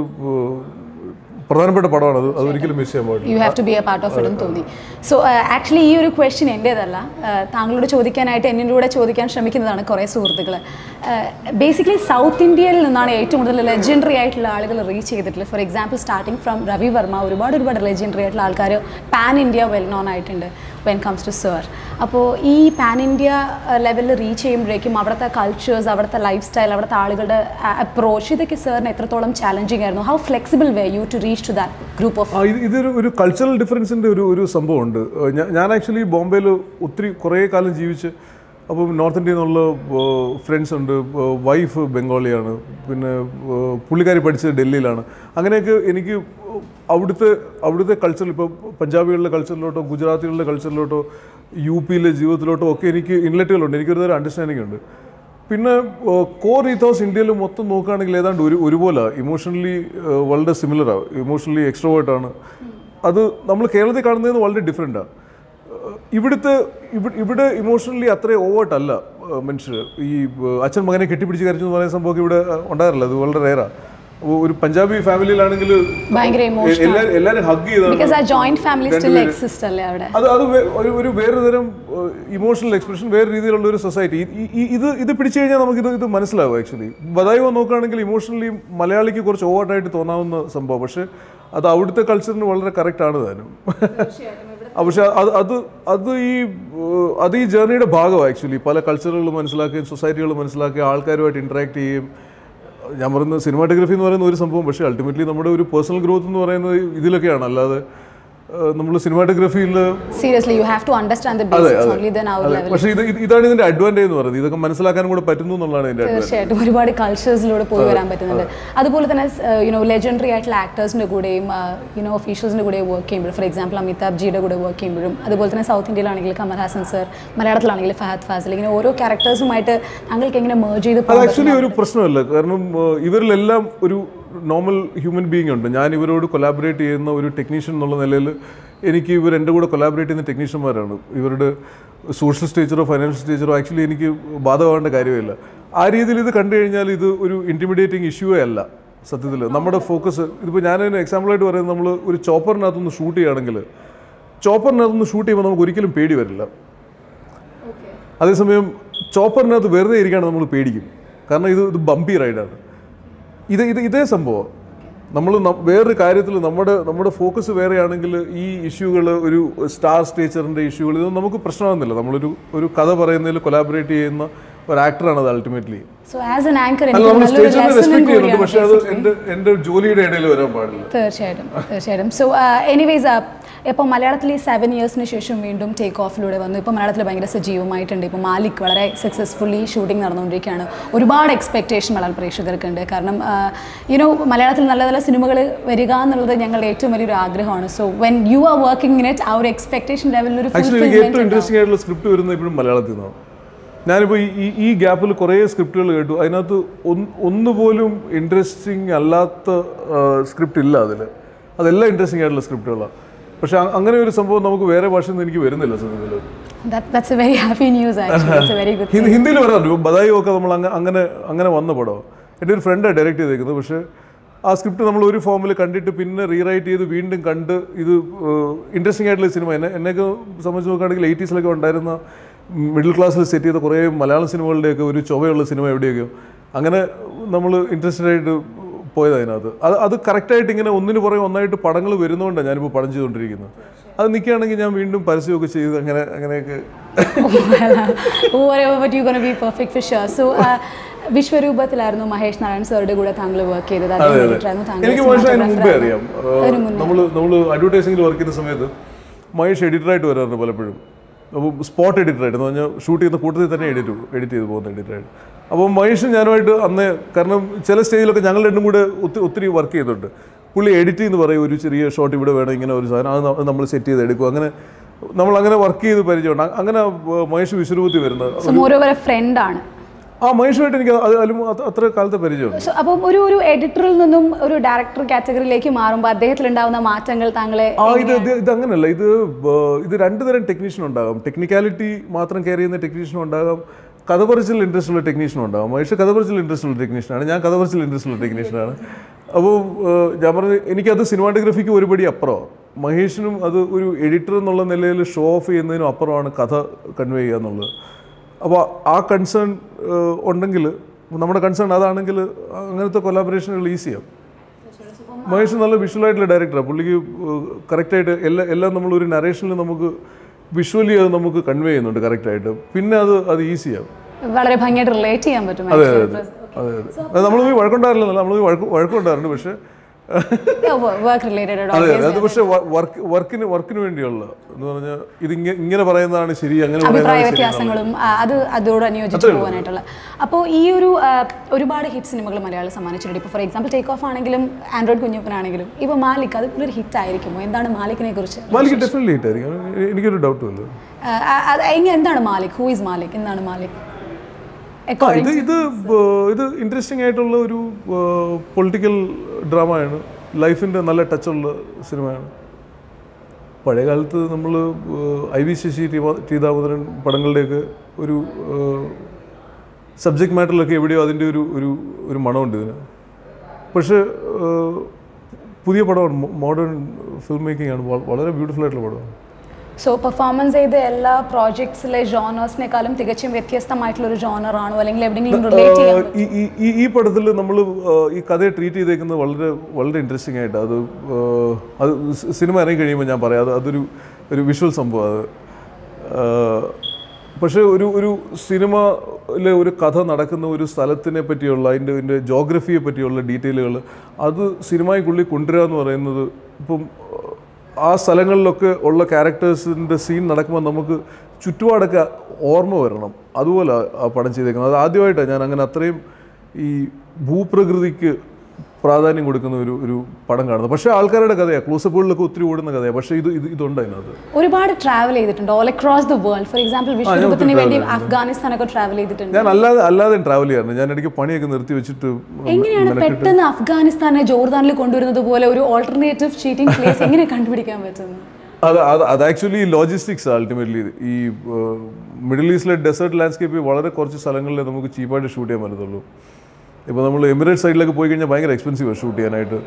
പ്രധാനപ്പെട്ട പടമാണ്. അത് ഒരിക്കലും മിസ് ചെയ്യാൻ പാടില്ല. You have to be a part of it തോന്നി. സോ ആക്ച്വലി ഈ ഒരു ക്വസ്റ്റ്യൻ എന്റേതല്ല താങ്കളോട് ചോദിക്കാനായിട്ട് എന്നിലൂടെ ചോദിക്കാൻ ശ്രമിക്കുന്നതാണ് കുറേ സുഹൃത്തുക്കൾ ബേസിക്കലി സൗത്ത് ഇന്ത്യയിൽ നിന്നാണ് ഏറ്റവും കൂടുതൽ ലെജൻഡറി ആയിട്ടുള്ള ആളുകൾ റീച്ച് ചെയ്തിട്ടുള്ളത്. For example starting from Ravi Varma ഒരുപാട് ഒരുപാട് ലെജൻഡറി ആയിട്ടുള്ള ആൾക്കാർ പാൻ ഇന്ത്യ വെൽ നോൺ ആയിട്ടുണ്ട്. വെൻ കംസ് ടു സർ അപ്പോൾ ഈ പാൻ ഇന്ത്യ ലെവലിൽ റീച്ച് ചെയ്യുമ്പോഴേക്കും അവിടുത്തെ കൾച്ചേഴ്സ് അവിടുത്തെ ലൈഫ് സ്റ്റൈൽ അവിടുത്തെ ആളുകളുടെ അപ്രോച്ച് ഇതൊക്കെ സാറിന് എത്രത്തോളം ചാലഞ്ചിങ് ആയിരുന്നു? How flexible way you to reach to that group of ഇതൊരു ഒരു കൾച്ചറൽ ഡിഫറൻസിന്റെ ഒരു ഒരു സംഭവമുണ്ട്. ഞാൻ ആക്ച്വലി ബോംബെയിൽ ഒത്തിരി കുറേ കാലം ജീവിച്ച് അപ്പം നോർത്ത് ഇന്ത്യയിൽ നിന്നുള്ള ഫ്രണ്ട്സ് ഉണ്ട്. വൈഫ് ബംഗാളിയാണ്. പിന്നെ പുള്ളിക്കാരി പഠിച്ചത് ഡൽഹിയിലാണ്. അങ്ങനെയൊക്കെ എനിക്ക് അവിടുത്തെ അവിടുത്തെ കൾച്ചറിൽ ഇപ്പോൾ പഞ്ചാബികളുടെ കൾച്ചറിലോട്ടോ ഗുജറാത്തികളുടെ കൾച്ചറിലോട്ടോ യു പിയിലെ ജീവിതത്തിലോട്ടോ ഒക്കെ എനിക്ക് ഇൻലെറ്റുകളുണ്ട് എനിക്കൊരു തരം അണ്ടർസ്റ്റാൻഡിംഗ് ഉണ്ട്. പിന്നെ കോർ ഈത്തോസ് ഇന്ത്യയിൽ മൊത്തം നോക്കുകയാണെങ്കിൽ ഏതാണ്ട് ഒരു ഒരുപോലെ. ഇമോഷണലി വളരെ സിമിലറാണ് ഇമോഷണലി എക്സ്ട്രോവേർട്ടാണ് അത് നമ്മൾ കേരളത്തിൽ കാണുന്നതിന് വളരെ ഡിഫറെന്റാണ് ഇവിടുത്തെ ഇവി- ഇവിടെ ഇമോഷണലി അത്രയും ഓവേർട്ടല്ല മനുഷ്യർ ഈ അച്ഛൻ മകനെ കെട്ടിപ്പിടിച്ച് കരച്ചു എന്ന് പറയുന്ന സംഭവമൊക്കെ ഇവിടെ ഉണ്ടാകാറില്ല. അത് വളരെ റേറാണ് ഒരു പഞ്ചാബി ഫാമിലിയിലാണെങ്കിൽ ഹഗ് ചെയ്താണ് because joint family still exist അല്ലേ അവിടെ? അത് അത് ഒരു വേറെ തരം ഇമോഷണൽ എക്സ്പ്രഷൻ വേറെ രീതിയിലുള്ള ഒരു സൊസൈറ്റി ഇത് ഇത് പിടിച്ചു കഴിഞ്ഞാൽ നമുക്ക് ഇത് ഇത് മനസ്സിലാവും ആക്ച്വലി ബദായോ നോക്കുകയാണെങ്കിൽ ഇമോഷണലി മലയാളിക്ക് കുറച്ച് ഓവർട്ടായിട്ട് തോന്നാവുന്ന സംഭവം. പക്ഷെ അത് അവിടുത്തെ കൾച്ചറിന് വളരെ കറക്റ്റ് ആണ് താനും. പക്ഷെ അത് അത് അത് ഈ അത് ഈ ജേർണിയുടെ ഭാഗമാണ് ആക്ച്വലി. പല കൾച്ചറുകൾ മനസ്സിലാക്കുകയും സൊസൈറ്റികൾ മനസ്സിലാക്കുകയും ആൾക്കാരുമായിട്ട് ഇൻട്രാക്ട് ചെയ്യും. ഞാൻ പറയുന്നത് സിനിമാറ്റോഗ്രഫി എന്ന് പറയുന്ന ഒരു സംഭവം പക്ഷേ അൾട്ടിമേറ്റ്ലി നമ്മുടെ ഒരു പേഴ്സണൽ ഗ്രോത്ത് എന്ന് പറയുന്നത് ഇതിലൊക്കെയാണ്. അല്ലാതെ നമ്മൾ സിനിമാറ്റോഗ്രഫിയിൽ seriously you have to understand the basics only then our level പക്ഷേ ഇത് ഇത് ഇതാണ് ഇതിന്റെ അഡ്വാന്റേജ് എന്ന് പറയുന്നത്. ഇതൊക്കെ മനസ്സിലാക്കാനും കൂടെ പറ്റുന്നു എന്നുള്ളതാണ് ഇതിന്റെ. തീർച്ചയായിട്ടും. ഒരുപാട് കൾച്ചേഴ്സിലൂടെ പോയി വരാൻ പറ്റുന്നുണ്ട്. അതുപോലെ തന്നെ യു നോ ലെജൻഡറി ആയിട്ടുള്ള ആക്ടേഴ്സിന്റെ കൂടെയും യുനോ ഒഫീഷ്യൽസിന്റെ കൂടെ വർക്ക് ചെയ്യുമ്പോഴും ഫോർ എക്സാമ്പിൾ അമിതാഭ് ജിയുടെ കൂടെ വർക്ക് ചെയ്യുമ്പോഴും അതുപോലെ തന്നെ സൗത്ത് ഇന്ത്യയിലാണെങ്കിൽ കമൽ ഹാസൻ സർ മലയാളത്തിലാണെങ്കിൽ ഫഹദ് ഫാസിൽ ഇങ്ങനെ ഓരോ ക്യാരക്ടേഴ്സുമായിട്ട് താങ്കൾക്ക് എങ്ങനെ മേർജ് ചെയ്ത് ആക്ച്വലി ഒരു പ്രശ്നമല്ല. കാരണം ഇവരിലെല്ലാം ഒരു നോർമൽ ഹ്യൂമൻ ബീങ് ഉണ്ട്. ഞാൻ ഇവരോട് കൊലാബറേറ്റ് ചെയ്യുന്ന ഒരു ടെക്നീഷ്യൻ എന്നുള്ള നിലയിൽ എനിക്ക് ഇവർ എന്റെ കൂടെ കൊലാബറേറ്റ് ചെയ്യുന്ന ടെക്നീഷ്യന്മാരാണ് ഇവരുടെ സോഷ്യൽ സ്റ്റേജറോ ഫൈനാൻഷ്യൽ സ്റ്റേജറോ ആക്ച്വലി എനിക്ക് ബാധകമാകേണ്ട കാര്യമില്ല. ആ രീതിയിൽ ഇത് കണ്ടു കഴിഞ്ഞാൽ ഇത് ഒരു ഇന്റിമിഡേറ്റിംഗ് ഇഷ്യൂ അല്ല സത്യത്തിൽ. നമ്മുടെ ഫോക്കസ് ഇതിപ്പോൾ ഞാനതിന് എക്സാമ്പിളായിട്ട് പറയുന്നത് നമ്മൾ ഒരു ചോപ്പറിനകത്തൊന്ന് ഷൂട്ട് ചെയ്യുകയാണെങ്കിൽ ചോപ്പറിനകത്തൊന്ന് ഷൂട്ട് ചെയ്യുമ്പോൾ നമുക്ക് ഒരിക്കലും പേടി വരില്ല. അതേസമയം ചോപ്പറിനകത്ത് വെറുതെ ഇരിക്കുകയാണ് നമ്മൾ പേടിക്കും. കാരണം ഇത് ഇത് ബമ്പി റൈഡാണ് ഇത് ഇത് ഇതേ സംഭവം. നമ്മൾ വേറൊരു കാര്യത്തിൽ നമ്മുടെ നമ്മുടെ ഫോക്കസ് വേറെയാണെങ്കിൽ ഈ ഇഷ്യൂകൾ ഒരു സ്റ്റാർ സ്റ്റേച്ചറിന്റെ ഇഷ്യൂകൾ ഇതൊന്നും നമുക്ക് പ്രശ്നമാകുന്നില്ല. നമ്മളൊരു ഒരു കഥ പറയുന്നതിൽ കൊലാബറേറ്റ് ചെയ്യുന്ന ഒരു ആക്ടറാണ് അത് അൾട്ടിമേറ്റ്ലി സോ ആസ് ആങ്കർ പക്ഷേ അത് എന്റെ ജോലിയുടെ ഇടയിൽ വരാൻ പാടില്ല. തീർച്ചയായിട്ടും തീർച്ചയായിട്ടും. സോ എനിവേസ് ഇപ്പോൾ മലയാളത്തിൽ ഈ സെവൻ ഇയേഴ്സിന് ശേഷം വീണ്ടും ടേക്ക് ഓഫിലൂടെ വന്നു. ഇപ്പോൾ മലയാളത്തിൽ ഭയങ്കര സജീവമായിട്ടുണ്ട്. ഇപ്പോൾ മാലിക് വളരെ സക്സസ്ഫുള്ളി ഷൂട്ടിംഗ് നടന്നുകൊണ്ടിരിക്കുകയാണ്. ഒരുപാട് എക്സ്പെക്റ്റേഷൻ മലയാള പ്രേക്ഷകർക്കുണ്ട്. കാരണം യുനോ മലയാളത്തിൽ നല്ല നല്ല സിനിമകൾ വരിക എന്നുള്ളത് ഞങ്ങളുടെ ഏറ്റവും വലിയൊരു ആഗ്രഹമാണ്. So when you are working in it ആ ഒരു എക്സ്പെക്ടേഷൻ ലെവലിൽ ഒരു ഏറ്റവും ഇൻട്രസ്റ്റിംഗ് ആയിട്ടുള്ള സ്ക്രിപ്റ്റ് വരുന്നത് ഇപ്പോഴും മലയാളത്തിൽ നിന്നാണ്. ഞാനിപ്പോൾ ഈ ഈ- ഗ്യാപ്പിൽ കുറേ സ്ക്രിപ്റ്റുകൾ കേട്ടു. അതിനകത്ത് ഒന്ന് ഒന്നുപോലും ഇൻട്രസ്റ്റിംഗ് അല്ലാത്ത സ്ക്രിപ്റ്റ് ഇല്ല അതിൽ അതെല്ലാം ഇൻട്രസ്റ്റിംഗ് ആയിട്ടുള്ള സ്ക്രിപ്റ്റുകളാണ് പക്ഷെ അങ്ങനെ ഒരു സംഭവം നമുക്ക് വേറെ ഭാഷയിൽ നിന്ന് എനിക്ക് വരുന്നില്ല സത്യത്തിൽ. ഹിന്ദിയിൽ പറയാറുണ്ട് ബദായി ഒക്കെ നമ്മൾ അങ്ങനെ അങ്ങനെ വന്ന പടം. എന്റെ ഒരു ഫ്രണ്ടാണ് ഡയറക്റ്റ് ചെയ്തേക്കുന്നത്. പക്ഷേ ആ സ്ക്രിപ്റ്റ് നമ്മൾ ഒരു ഫോമിൽ കണ്ടിട്ട് പിന്നെ റീറൈറ്റ് ചെയ്ത് വീണ്ടും കണ്ട് ഇത് ഇൻട്രസ്റ്റിംഗ് ആയിട്ടുള്ള സിനിമ എന്നെ എന്നെയൊക്കെ സംബന്ധിച്ച് നോക്കുകയാണെങ്കിൽ എയ്റ്റീസിലൊക്കെ ഉണ്ടായിരുന്ന മിഡിൽ ക്ലാസ്സിൽ സെറ്റ് ചെയ്ത കുറേ മലയാളം സിനിമകളുടെയൊക്കെ ഒരു ചുവയുള്ള സിനിമ എവിടെയൊക്കെയോ. അങ്ങനെ നമ്മൾ ഇൻട്രസ്റ്റഡ് ആയിട്ട് പോയത് അതിനകത്ത് അത് അത് കറക്റ്റായിട്ട് ഇങ്ങനെ ഒന്നിന് പുറകെ ഒന്നായിട്ട് പടങ്ങൾ വരുന്നതുകൊണ്ടാണ് ഞാനിപ്പോൾ പടം ചെയ്തുകൊണ്ടിരിക്കുന്നത് അത് നിൽക്കുകയാണെങ്കിൽ ഞാൻ വീണ്ടും പരസ്യമൊക്കെ ചെയ്ത് അങ്ങനെ അങ്ങനെയൊക്കെ. Uh, വിശ്വരൂപത്തിലായിരുന്നു മഹേഷ് നാരായൺ സാറുടെ കൂടെ താങ്കൾ വർക്ക് ചെയ്തത്. എനിക്ക് മഹേഷ് അതിന് മുമ്പേ അറിയാം. നമ്മൾ നമ്മൾ അഡ്വർടൈസിംഗിൽ വർക്ക് ചെയ്യുന്ന സമയത്ത് മഹേഷ് എഡിറ്ററായിട്ട് വരാറുണ്ട് പലപ്പോഴും. സ്പോട്ട് എഡിറ്ററായിട്ട് എന്ന് പറഞ്ഞാൽ ഷൂട്ട് ചെയ്യുന്ന കൂട്ടത്തിൽ തന്നെ എഡിറ്റ് എഡിറ്റ് ചെയ്ത് പോകുന്ന എഡിറ്ററായിട്ട് അപ്പോൾ മഹേഷും ഞാനുമായിട്ട് അന്ന് കാരണം ചില സ്റ്റേജിലൊക്കെ ഞങ്ങൾ രണ്ടും കൂടെ ഒത്തിരി ഒത്തിരി വർക്ക് ചെയ്തിട്ടുണ്ട്. പുള്ളി എഡിറ്റ് എന്ന് പറയും ഒരു ചെറിയ ഷോട്ട് ഇവിടെ വേണം ഇങ്ങനെ ഒരു സാധനം അത് നമ്മൾ സെറ്റ് ചെയ്ത് എടുക്കും. അങ്ങനെ നമ്മൾ അങ്ങനെ വർക്ക് ചെയ്ത് പരിചയമുണ്ട്. അങ്ങനെ മഹേഷ് വിശ്വരൂപത്തിൽ വരുന്നത്. So, ആ മഹേഷുമായിട്ട് എനിക്ക് അതിലും അത്ര കാലത്തെ പരിചയമുണ്ട് അപ്പം ഒരു ഒരു എഡിറ്ററിൽ നിന്നും ഒരു ഡയറക്ടർ കാറ്റഗറിയിലേക്ക് മാറുമ്പോൾ അദ്ദേഹത്തിൽ ഉണ്ടാവുന്ന മാറ്റങ്ങൾ താങ്കളെ ആ ഇത് ഇത് അങ്ങനെയല്ല ഇത് ഇത് രണ്ട് തരം ടെക്നീഷ്യൻ ഉണ്ടാകും. ടെക്നിക്കാലിറ്റി മാത്രം കെയർ ചെയ്യുന്ന ടെക്നീഷ്യൻ ഉണ്ടാകാം. കഥ പറച്ചിൽ ഇൻട്രസ്റ്റ് ഉള്ള ടെക്നീഷ്യൻ ഉണ്ടാകും. മഹേഷ് കഥ പറച്ചിൽ ഇൻട്രസ്റ്റ് ഉള്ള ടെക്നീഷ്യനാണ് ഞാൻ കഥ പറച്ചിൽ ഇൻട്രസ്റ്റ് ഉള്ള ടെക്നീഷ്യനാണ് അപ്പോൾ ഞാൻ പറഞ്ഞു എനിക്കത് സിനിമാറ്റോഗ്രഫിക്ക് ഒരുപടി അപ്പുറമാണ് മഹേഷിനും അത് ഒരു എഡിറ്റർ എന്നുള്ള നിലയിൽ ഷോ ഓഫ് ചെയ്യുന്നതിനും അപ്പുറമാണ് കഥ കൺവേ ചെയ്യുക എന്നുള്ളത്. അപ്പോൾ ആ കൺസേൺ ഉണ്ടെങ്കിൽ നമ്മുടെ കൺസേൺ അതാണെങ്കിൽ അങ്ങനത്തെ കൊലാബറേഷനുകൾ ഈസിയാണ് മഹേഷ് നല്ല വിഷ്വലായിട്ടുള്ള ഡയറക്ടറാണ് പുള്ളിക്ക് കറക്റ്റായിട്ട് എല്ലാ എല്ലാം നമ്മൾ ഒരു നറേഷനിൽ നമുക്ക് വിഷ്വലി അത് നമുക്ക് കൺവേ ചെയ്യുന്നുണ്ട് കറക്റ്റായിട്ട് പിന്നെ അത് അത് ഈസിയാണ് വളരെ ഭംഗിയായിട്ട് റിലേറ്റ് ചെയ്യാൻ പറ്റും അതെ അതെ അതെ അതെ. നമ്മൾ പോയി വഴക്കുണ്ടാറില്ല നമ്മൾ വഴക്ക് വഴക്കുണ്ടായിരുന്നു പക്ഷേ അതെ അതെ. പക്ഷേ വർക്ക് വർക്കിന് വർക്കിന് വേണ്ടിയുള്ള. എന്ന് പറഞ്ഞാൽ ഇത് ഇങ്ങനെ പറയുന്നതാണ് ശരി അങ്ങനെ അഭിപ്രായ വ്യത്യാസങ്ങളും അത് അതോട് അനുയോജിച്ച് പോകാനായിട്ടുള്ള. അപ്പോൾ ഈ ഒരു ഒരുപാട് ഹിറ്റ് സിനിമകൾ മലയാളം സമ്മാനിച്ചിട്ടുണ്ട്. ഇപ്പോൾ ഫോർ എക്സാമ്പിൾ ടേക്ക് ഓഫ് ആണെങ്കിലും ആൻഡ്രോയിഡ് കുഞ്ഞപ്പനാണെങ്കിലും ഇപ്പോൾ മാലിക് അത് ഒരു ഹിറ്റ് ആയിരിക്കുമോ? എന്താണ് മാലിക്കിനെ കുറിച്ച് മാലിക് ഡെഫിനറ്റ്ലി ഹിറ്റ് ആയിരിക്കും. എനിക്കൊരു ഡൗട്ടും ഇല്ല എന്താണ് മാലിക്? Who is Malik? എന്താണ് മാലിക്? ഇത് ഇത് ഇത് ഇൻട്രസ്റ്റിംഗ് ആയിട്ടുള്ള ഒരു പൊളിറ്റിക്കൽ ഡ്രാമയാണ് ലൈഫിന്റെ നല്ല ടച്ചുള്ള സിനിമയാണ്. പഴയകാലത്ത് നമ്മൾ I V Sasi T Damodaran പടങ്ങളുടെയൊക്കെ ഒരു സബ്ജക്റ്റ് മാറ്ററിലൊക്കെ എവിടെയോ അതിന്റെ ഒരു ഒരു ഒരു മണമുണ്ട് ഇതിന്. പക്ഷേ പുതിയ പടമാണ്. മോഡേൺ ഫിൽം മേക്കിംഗ് ആണ്. വളരെ ബ്യൂട്ടിഫുൾ ആയിട്ടുള്ള പടമാണ്. സോ പെർഫോമൻസ് ചെയ്ത എല്ലാ പ്രോജക്ട്സിലെ ജോണേഴ്സിനേക്കാളും തികച്ചും വ്യത്യസ്തമായിട്ടുള്ള ഒരു ജോണർ ആണോ? അല്ലെങ്കിൽ എവിടെയെങ്കിലും റിലേറ്റ് ചെയ്യാൻ ഈ ഈ- ഈ ഈ പടത്തിൽ നമ്മൾ ഈ കഥയെ ട്രീറ്റ് ചെയ്തേക്കുന്നത് വളരെ വളരെ ഇൻട്രസ്റ്റിംഗ് ആയിട്ട് അത് അത് സിനിമ ഇറങ്ങി കഴിയുമ്പോൾ ഞാൻ പറയാം. അത് അതൊരു ഒരു വിഷ്വൽ സംഭവം അത്. പക്ഷേ ഒരു ഒരു സിനിമയിലെ ഒരു കഥ നടക്കുന്ന ഒരു സ്ഥലത്തിനെ പറ്റിയുള്ള അതിന്റെ അതിന്റെ ജോഗ്രഫിയെ പറ്റിയുള്ള ഡീറ്റെയിലുകൾ അത് സിനിമയ്ക്കുള്ളിൽ കൊണ്ടുവരിക എന്ന് പറയുന്നത് ഇപ്പം ആ സ്ഥലങ്ങളിലൊക്കെ ഉള്ള ക്യാരക്ടേഴ്സിന്റെ സീൻ നടക്കുമ്പോൾ നമുക്ക് ചുറ്റുപാടൊക്കെ ഓർമ്മ വരണം. അതുപോലെ പടം ചെയ്തേക്കുന്നത്. അത് ആദ്യമായിട്ടാണ് ഞാൻ അങ്ങനെ അത്രയും ഈ ഭൂപ്രകൃതിക്ക് പ്രാധാന്യം കൊടുക്കുന്ന ഒരു ഒരു പടം കാണുന്നത്. പക്ഷേ ആൾക്കാരുടെ കഥയാണ് ക്ലോസപ്പുകളിലൊക്കെ ഒത്തിരി ഓടുന്ന കഥയാണ് പക്ഷേ ഇത് ഇത് ഇതുണ്ട് അതിനകത്ത്. ഒരുപാട് ട്രാവൽ ചെയ്തിട്ടുണ്ട്. All across the world for example വിശ്വരൂപത്തിന് വേണ്ടി അഫ്ഗാനിസ്ഥാനൊക്കെ ട്രാവൽ ചെയ്തിട്ടുണ്ട്. ഞാൻ അല്ലാതെ അല്ലാതെ ട്രാവൽ ചെയ്യാറുണ്ട് ഞാൻ ഇടയ്ക്ക് പണിയൊക്കെ നിർത്തി വെച്ചിട്ട് എങ്ങനെയാണ് പെട്ടെന്ന് അഫ്ഗാനിസ്ഥാനെ ജോർദാനിൽ കൊണ്ടുവരുന്നത് പോലെ ഒരു ഓൾട്ടർനേറ്റീവ് ചീറ്റിംഗ് പ്ലേസ് എങ്ങനെ കണ്ടുപിടിക്കാൻ പറ്റുന്നു? അത് അത് അത് ആക്ച്വലി ലോജിസ്റ്റിക്സ് അൾട്ടിമേറ്റ്ലി ഈ മിഡിൽ ഈസ്റ്റിലെ ഡെസേർട്ട് ലാൻഡ്സ്കേപ്പ് വളരെ കുറച്ച് സ്ഥലങ്ങളിൽ നമുക്ക് ചീപ്പായിട്ട് ഷൂട്ട് ചെയ്യാൻ പറ്റത്തുള്ളൂ. ഇപ്പോൾ നമ്മൾ എമിറേറ്റ് സൈഡിലൊക്കെ പോയി കഴിഞ്ഞാൽ ഭയങ്കര എക്സ്പെൻസീവാണ് ഷൂട്ട് ചെയ്യാനായിട്ട്.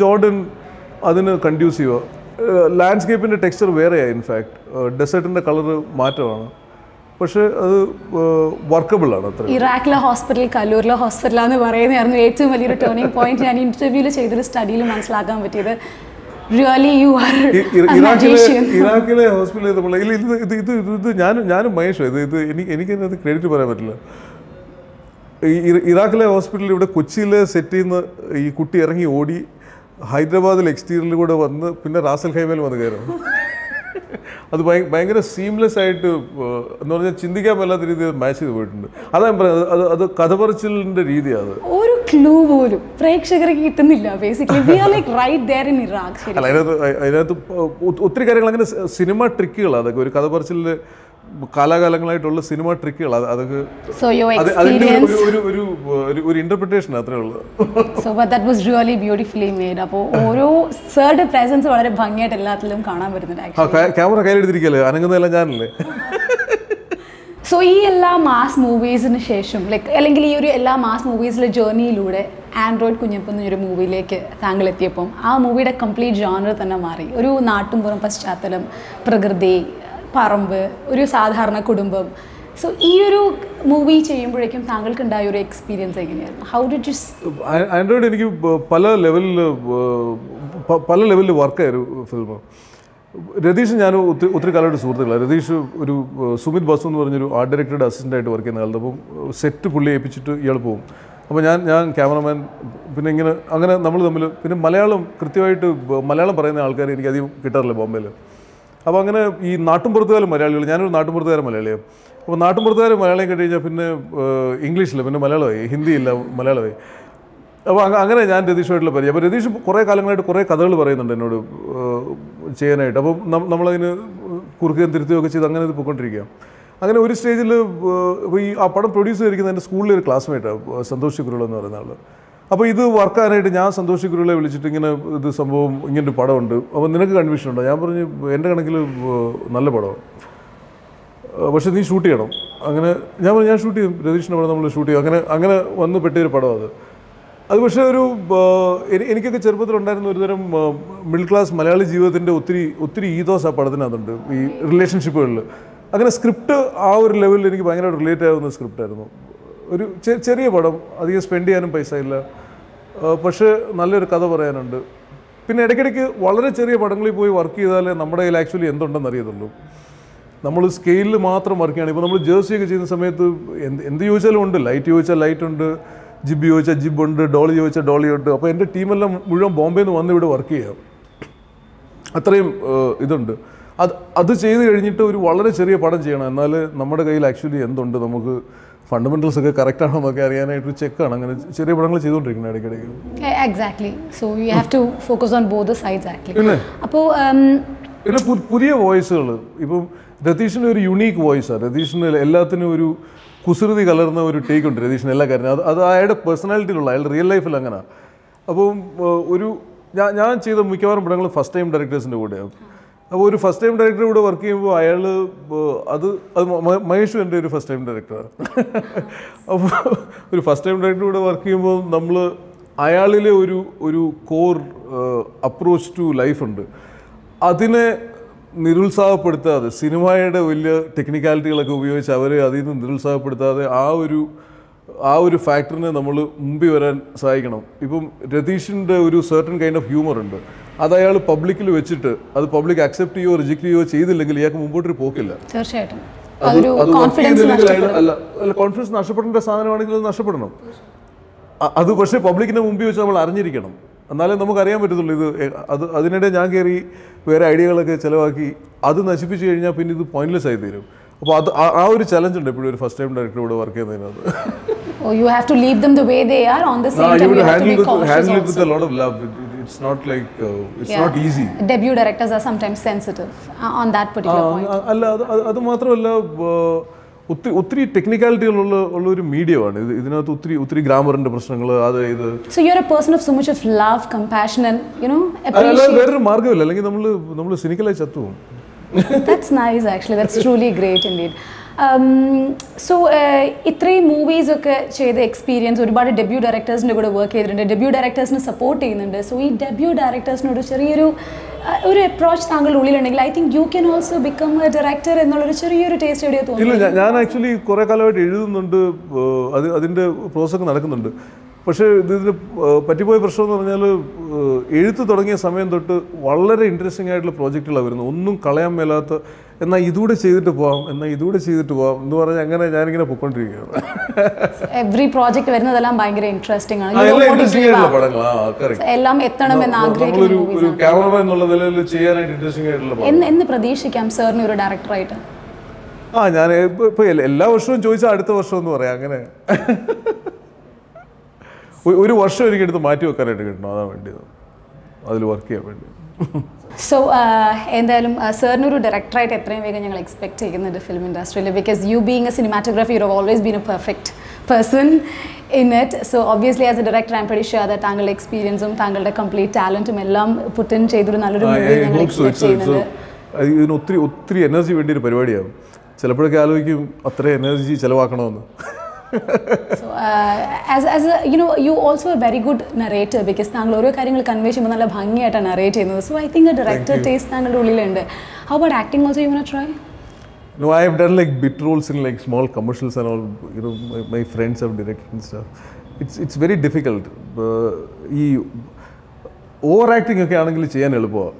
ജോർഡൻ അതിന് കണ്ട്യൂസീവ് ലാൻഡ്സ്കേപ്പിന്റെ ടെക്സ്ചർ വേറെയാണ് ഇൻഫാക്ട് ഡെസേർട്ടിന്റെ കളർ മാറ്റമാണ്. പക്ഷേ അത് വർക്കബിൾ ആണ് അത്ര ഇറാഖിലെ ഹോസ്പിറ്റൽ കല്ലൂരിലെ ഹോസ്പിറ്റലാന്ന് പറയുന്നതായിരുന്നു ഏറ്റവും വലിയൊരു ടേണിംഗ് പോയിന്റ് ഞാൻ ഇന്റർവ്യൂവിൽ ചെയ്തൊരു സ്റ്റഡിയിൽ മനസ്സിലാക്കാൻ പറ്റിയത്. റിയലി യു ആർ ഇറാഖിലെ ഹോസ്പിറ്റലിൽ നമ്മൾ ഇത് ഇത് ഇത് ഇത് ഞാനും ഞാനും മഹേഷ് ഇത് ഇത് എനിക്ക് എനിക്കതിനകത്ത് ക്രെഡിറ്റ് പറയാൻ പറ്റില്ല. ഇറാഖിലെ ഹോസ്പിറ്റലിൽ ഇവിടെ കൊച്ചിയിലെ സെറ്റ് ചെയ്യുന്ന ഈ കുട്ടി ഇറങ്ങി ഓടി ഹൈദരാബാദിൽ എക്സ്റ്റീരിയറിൽ കൂടെ വന്ന് പിന്നെ റാസൽ ഖൈമയിൽ വന്ന് കയറും. അത് ഭയ- ഭയങ്കര സീംലെസ് ആയിട്ട് എന്ന് പറഞ്ഞാൽ ചിന്തിക്കാൻ മേലാത്ത രീതിയിൽ മാച്ച് ചെയ്ത് പോയിട്ടുണ്ട്. അതാ ഞാൻ പറയുന്നത് അത് അത് കഥ പറച്ചിലിന്റെ രീതിയാണ് ഒരു ക്ലൂ പോലും പ്രേക്ഷകർക്ക് കിട്ടുന്നില്ല basically we are like right there in Iraq അല്ല അതിനകത്ത് ഒത്തിരി കാര്യങ്ങൾ അങ്ങനെ സിനിമ ട്രിക്കുകൾ അതൊക്കെ. ഒരു കഥ പറച്ചിലിൽ കാലാകാലങ്ങളായിട്ടുള്ള സിനിമ ട്രിക്കുകൾ അത് അതൊക്കെ അതിന്റെ ഒരു- ഒരു ഒരു ഒരു ഇന്റർപ്രിട്ടേഷൻ അത്രേ ഉള്ളൂ. So but that was really beautifully made അപ്പോൾ ഓരോ സാറുടെ പ്രസൻസ് വളരെ ഭംഗിയായിട്ട് എല്ലാത്തിലും കാണാൻ പറ്റുന്നുണ്ട് ക്യാമറ കയ്യിലെടുത്തിരിക്കല്ലേ അനങ്ങുന്നതെല്ലാം ഞാനല്ലേ? സോ ഈ എല്ലാ മാസ് മൂവീസിന് ശേഷം ലൈക്ക് അല്ലെങ്കിൽ ഈ ഒരു എല്ലാ മാസ് മൂവീസിലെ ജേർണിയിലൂടെ ആൻഡ്രോയിഡ് കുഞ്ഞപ്പം എന്നൊരു മൂവിയിലേക്ക് താങ്കൾ എത്തിയപ്പം ആ മൂവിയുടെ കംപ്ലീറ്റ് ജോണർ തന്നെ മാറി. ഒരു നാട്ടുംപുറം പശ്ചാത്തലം പ്രകൃതി പറമ്പ് ഒരു സാധാരണ കുടുംബം. സോ ഈ ഒരു മൂവി ചെയ്യുമ്പോഴേക്കും താങ്കൾക്ക് ഉണ്ടായ ഒരു എക്സ്പീരിയൻസ് എങ്ങനെയായിരുന്നു? ഹൗ ഡിഡ് യു ആൻഡ്രോയിഡ് എനിക്ക് പല ലെവലിൽ പല ലെവലിൽ വർക്കായൊരു ഫിലിം രതീഷ് ഞാൻ ഒത്തിരി ഒത്തിരി കാലമായിട്ട് സുഹൃത്തുക്കളാണ് രതീഷ് ഒരു സുമിത് ബസു എന്ന് പറഞ്ഞൊരു ആർട്ട് ഡയറക്ടറുടെ അസിസ്റ്റന്റ് ആയിട്ട് വർക്ക് ചെയ്യുന്ന കാലത്ത് അപ്പം സെറ്റ് പുള്ളി ഏൽപ്പിച്ചിട്ട് ഇയാൾ പോകും അപ്പോൾ ഞാൻ ഞാൻ ക്യാമറമാൻ പിന്നെ ഇങ്ങനെ അങ്ങനെ നമ്മൾ തമ്മിൽ പിന്നെ മലയാളം കൃത്യമായിട്ട് മലയാളം പറയുന്ന ആൾക്കാർ എനിക്ക് അധികം കിട്ടാറില്ല ബോംബെയിൽ. അപ്പോൾ അങ്ങനെ ഈ നാട്ടുംപുറത്തുകാരും മലയാളികൾ ഞാനൊരു നാട്ടുംപുറത്തുകാരൻ മലയാളിയാണ് അപ്പോൾ നാട്ടുംപുറത്തുകാർ മലയാളം കേട്ട് കഴിഞ്ഞാൽ പിന്നെ ഇംഗ്ലീഷില്ല പിന്നെ മലയാളമായി ഹിന്ദിയില്ല മലയാളമായി. അപ്പോൾ അങ്ങനെ ഞാൻ രതീഷുമായിട്ടുള്ള പരിചയം. അപ്പോൾ രതീഷ് കുറേ കാലങ്ങളായിട്ട് കുറേ കഥകൾ പറയുന്നുണ്ട് എന്നോട് ചെയ്യാനായിട്ട്. അപ്പോൾ നമ്മളതിന് കുറുക്കുകയും തിരുത്തുകയൊക്കെ ചെയ്ത് അങ്ങനെ ഇത് പോയിക്കൊണ്ടിരിക്കുക അങ്ങനെ ഒരു സ്റ്റേജിൽ ഈ ആ പടം പ്രൊഡ്യൂസ് ചെയ്തിരിക്കുന്ന എന്റെ സ്കൂളിലെ ഒരു ക്ലാസ്മേറ്റാണ് സന്തോഷ് ശുക്രുള്ള എന്ന് പറയുന്ന ആൾ അപ്പോൾ ഇത് വർക്കാനായിട്ട് ഞാൻ സന്തോഷ് ഗുരുവിളെ വിളിച്ചിട്ട് ഇങ്ങനെ ഇത് സംഭവം ഇങ്ങനെ ഒരു പടമുണ്ട്. അപ്പോൾ നിനക്ക് കൺവിഷൻ ഉണ്ടോ? ഞാൻ പറഞ്ഞു എന്റെ കണക്കിൽ നല്ല പടമാണ് പക്ഷേ നീ ഷൂട്ട് ചെയ്യണം. അങ്ങനെ ഞാൻ പറഞ്ഞു ഞാൻ ഷൂട്ട് ചെയ്യും. രതീഷിന്റെ പടം നമ്മൾ ഷൂട്ട് ചെയ്യും. അങ്ങനെ അങ്ങനെ വന്ന് പെട്ടിയൊരു പടം അത്. അത് പക്ഷേ ഒരു എനിക്കൊക്കെ ചെറുപ്പത്തിലുണ്ടായിരുന്ന ഒരുതരം മിഡിൽ ക്ലാസ് മലയാളി ജീവിതത്തിന്റെ ഒത്തിരി ഒത്തിരി ഈതോസ് ആ പടത്തിനകത്തുണ്ട് ഈ റിലേഷൻഷിപ്പുകളിൽ അങ്ങനെ സ്ക്രിപ്റ്റ് ആ ഒരു ലെവലിൽ എനിക്ക് ഭയങ്കരമായിട്ട് റിലേറ്റ് ആവുന്ന സ്ക്രിപ്റ്റായിരുന്നു ഒരു ചെറിയ പടം അധികം സ്പെൻഡ് ചെയ്യാനും പൈസ ഇല്ല. പക്ഷേ നല്ലൊരു കഥ പറയാനുണ്ട്. പിന്നെ ഇടയ്ക്കിടയ്ക്ക് വളരെ ചെറിയ പടങ്ങളിൽ പോയി വർക്ക് ചെയ്താലേ നമ്മുടെ കയ്യിൽ ആക്ച്വലി എന്തുണ്ടെന്ന് അറിയത്തുള്ളൂ. നമ്മൾ സ്കെയിലിൽ മാത്രം വർക്ക് ചെയ്യണം. ഇപ്പോൾ നമ്മൾ ജേഴ്സി ഒക്കെ ചെയ്യുന്ന സമയത്ത് എന്ത് എന്ത് ചോദിച്ചാലും ഉണ്ട്. ലൈറ്റ് ചോദിച്ചാൽ ലൈറ്റ് ഉണ്ട്. ജിബ് ചോദിച്ചാൽ ജിബ് ഉണ്ട്. ഡോളി ചോദിച്ചാൽ ഡോളി ഉണ്ട്. അപ്പോൾ എന്റെ ടീമെല്ലാം മുഴുവൻ ബോംബെയിൽ നിന്ന് വന്ന് ഇവിടെ വർക്ക് ചെയ്യാം. അത്രയും ഇതുണ്ട്. അത് അത് ചെയ്ത് കഴിഞ്ഞിട്ട് ഒരു വളരെ ചെറിയ പടം ചെയ്യണം. എന്നാൽ നമ്മുടെ കയ്യിൽ ആക്ച്വലി എന്തുണ്ട്? നമുക്ക് ഫണ്ടമെന്റൽസ് ഒക്കെ കറക്റ്റ് ആണോ എന്നൊക്കെ അറിയാനായിട്ട് ചെക്ക് ആണ്. അങ്ങനെ ചെറിയ പടങ്ങൾ ചെയ്തുകൊണ്ടിരിക്കുന്നത് ഇടയ്ക്കിടയ്ക്ക്. Exactly so you have to focus on both sides actually അപ്പോൾ പിന്നെ? പുതിയ വോയിസുകൾ ഇപ്പം രതീഷിന് ഒരു യുണീക്ക് വോയിസാണ് രതീഷിന് എല്ലാത്തിനും ഒരു കുസൃതി കലർന്ന ഒരു ടേക്ക് ഉണ്ട് രതീഷിന് എല്ലാ കാര്യം അത് അത് അയാളുടെ പേഴ്സണാലിറ്റിയിലുള്ള അയാളുടെ റിയൽ ലൈഫിൽ അങ്ങനെ. അപ്പം ഒരു ഞാൻ ഞാൻ ചെയ്ത മിക്കവാറും പടങ്ങൾ ഫസ്റ്റ് ടൈം ഡയറക്ടേഴ്സിന്റെ കൂടെയാണ് അപ്പോൾ ഒരു ഫസ്റ്റ് ടൈം ഡയറക്ടർ ഇവിടെ വർക്ക് ചെയ്യുമ്പോൾ അയാൾ അത് അത് മഹേഷു എന്റെ ഒരു ഫസ്റ്റ് ടൈം ഡയറക്ടറാണ് അപ്പോൾ ഒരു ഫസ്റ്റ് ടൈം ഡയറക്ടർ ഇവിടെ വർക്ക് ചെയ്യുമ്പോൾ നമ്മൾ അയാളിലെ ഒരു ഒരു കോർ അപ്രോച്ച് ടു ലൈഫ് ഉണ്ട്. അതിനെ നിരുത്സാഹപ്പെടുത്താതെ സിനിമയുടെ വലിയ ടെക്നിക്കാലിറ്റികളൊക്കെ ഉപയോഗിച്ച് അവരെ അതിൽ നിന്ന് നിരുത്സാഹപ്പെടുത്താതെ ആ ഒരു ആ ഒരു ഫാക്ടറിനെ നമ്മൾ മുമ്പിൽ വരാൻ സഹായിക്കണം. ഇപ്പം രതീഷിന്റെ ഒരു സെർട്ടൺ കൈൻഡ് ഓഫ് ഹ്യൂമർ ഉണ്ട്. അത് അയാൾ പബ്ലിക്കിൽ വെച്ചിട്ട് അത് പബ്ലിക് അക്സെപ്റ്റ് ചെയ്യുകയോ റിജക്ട് ചെയ്യുകയോ ചെയ്തില്ലെങ്കിൽ ഇയാൾക്ക് മുമ്പോട്ട് പോക്കില്ല. തീർച്ചയായിട്ടും. അല്ല കോൺഫിഡൻസ് നഷ്ടപ്പെടേണ്ട സാധനമാണെങ്കിൽ അത് നഷ്ടപ്പെടണം. അത് പക്ഷേ പബ്ലിക്കിന്റെ മുമ്പിൽ വെച്ച് നമ്മൾ അറിഞ്ഞിരിക്കണം. എന്നാലേ നമുക്ക് അറിയാൻ പറ്റത്തുള്ളൂ ഇത് അത് അതിനിടെ ഞാൻ കയറി വേറെ ഐഡിയകളൊക്കെ ചിലവാക്കി അത് നശിപ്പിച്ചു കഴിഞ്ഞാൽ പിന്നെ ഇത് പോയിന്റ്ലെസ് ആയി തീരും. അപ്പോൾ അത് ആ- ഒരു ചലഞ്ച് ഉണ്ട് എപ്പോഴും ഒരു ഫസ്റ്റ് ടൈം ഡയറക്ടറോട് വർക്ക് ചെയ്യുന്നതിനകത്ത്. Oh, you have to leave them the way they are. On the same time you time, with you lot of handle be it, handle it with a lot of love. It, it, it's not like uh, it's Yeah. not easy. Debut directors are sometimes sensitive uh, on that particular point. അല്ല അത് മാത്രമല്ല ഒത്തിരി ഒത്തിരി ടെക്നിക്കാലിറ്റികളുള്ള ഉള്ള ഒരു മീഡിയമാണ് ഇത് ഇതിനകത്ത് ഒത്തിരി ഒത്തിരി ഗ്രാമറിന്റെ പ്രശ്നങ്ങൾ അതായത് So you're a person of so much of love, compassion, and you know അല്ലാതെ appreciate. വേറൊരു മാർഗമില്ല അല്ലെങ്കിൽ നമ്മൾ നമ്മൾ സിനിക്കലായി ചത്തുപോകും That's nice, actually. That's truly great indeed. Um, so uh, ഇത്രയും മൂവീസ് ഒക്കെ ചെയ്ത എക്സ്പീരിയൻസ് ഒരുപാട് ഡെബ്യൂ ഡയറക്ടേഴ്സിന്റെ കൂടെ വർക്ക് ചെയ്തിട്ടുണ്ട്. ഡെബ്യൂ ഡയറക്ടേഴ്സിനെ സപ്പോർട്ട് ചെയ്യുന്നുണ്ട്. സോ ഈ ഡെബ്യൂ ഡയറക്ടേഴ്സിനോട് ചെറിയൊരു ഒരു അപ്രോച്ച് താങ്കളുടെ ഉള്ളിലുണ്ടെങ്കിൽ I think you can also become a director എന്നുള്ളൊരു ചെറിയൊരു ടേസ്റ്റ് എവിടെയോ ഇല്ല തോന്നുന്നു ഞാൻ- ഞാൻ ആക്ച്വലി കുറേ കാലമായിട്ട് എഴുതുന്നുണ്ട്. അത് അതിന്റെ പ്രോസസ്സൊക്കെ നടക്കുന്നുണ്ട്. പക്ഷേ ഇതിന് പറ്റിപ്പോയ പ്രശ്നം എന്ന് പറഞ്ഞാൽ എഴുത്ത് തുടങ്ങിയ സമയം തൊട്ട് വളരെ ഇൻട്രസ്റ്റിംഗ് ആയിട്ടുള്ള പ്രോജക്റ്റുകളാണ് വരുന്നത്. ഒന്നും കളയാൻ മേലാത്ത എന്നാൽ ഇതുകൂടെ ചെയ്തിട്ട് പോവാം എന്നാൽ ഇതുകൂടെ ചെയ്തിട്ട് പോവാം എന്ന് പറഞ്ഞാൽ അങ്ങനെ ഞാനിങ്ങനെ പൊയ്ക്കൊണ്ടിരിക്കുകയാണ്. എവറി പ്രോജക്റ്റ് വരുന്നതെല്ലാം ഭയങ്കര ഇൻട്രസ്റ്റിംഗ് ആണ്. ഇൻട്രസ്റ്റിംഗ് ആയിട്ടുള്ള. പടങ്ങളാണ്. എല്ലാം എത്തണമെന്ന് ആഗ്രഹിക്കുന്ന നമ്മളൊരു ഒരു ക്യാമറമാൻ എന്നുള്ള നിലയിൽ ചെയ്യാനായിട്ട് ഇൻട്രസ്റ്റിംഗ് ആയിട്ടുള്ള എന്ന് എന്ന് പ്രതീക്ഷിക്കാം സാറിന് ഒരു ഡയറക്ടറായിട്ട് ആ ഞാൻ ഇപ്പൊ എല്ലാ വർഷവും ചോദിച്ചാൽ അടുത്ത വർഷം എന്ന് പറയാം അങ്ങനെ. ഒരു വർഷം എനിക്ക് എടുത്ത് മാറ്റി വെക്കാനായിട്ട് കിട്ടണം അതാണ് വേണ്ടിയത്. അതിൽ വർക്ക് ചെയ്യാൻ വേണ്ടി. സോ എന്തായാലും സാറിനൊരു ഒരു ഡയറക്ടറായിട്ട് എത്രയും വേഗം ഞങ്ങൾ എക്സ്പെക്ട് ചെയ്യുന്നുണ്ട് ഫിലിം ഇൻഡസ്ട്രിയിൽ because you being a cinematography you always been a perfect person in it so obviously as a director I'm pretty sure that താങ്കളുടെ എക്സ്പീരിയൻസും താങ്കളുടെ കംപ്ലീറ്റ് ടാലന്റും എല്ലാം പുട്ടിൻ ചെയ്തൊരു നല്ലൊരു മൂവി ഞങ്ങൾ എക്സ്പെക്ട് ചെയ്യുന്നുണ്ട്. ഇതിന് ഒത്തിരി ഒത്തിരി എനർജി വേണ്ടി ഒരു പരിപാടിയാകും ചിലപ്പോഴൊക്കെ ആലോചിക്കും അത്ര എനർജി ചിലവാക്കണമെന്ന് So, uh, as, as a, you know, you also a very good narrator because താങ്കൾ ഓരോ കാര്യങ്ങൾ കൺവേ ചെയ്യുമ്പോൾ നല്ല ഭംഗിയായിട്ടാണ് നറേറ്റ് ചെയ്യുന്നത് so I think a director taste താങ്കളുടെ ഉള്ളിലുണ്ട് how about acting also you try No, I have done like bit roles in like small commercials and all. You know, my, my friends have directed and stuff. It's it's very difficult. Uh, ഈ over acting ഒക്കെ ആണെങ്കിൽ ചെയ്യാൻ എളുപ്പമാണ്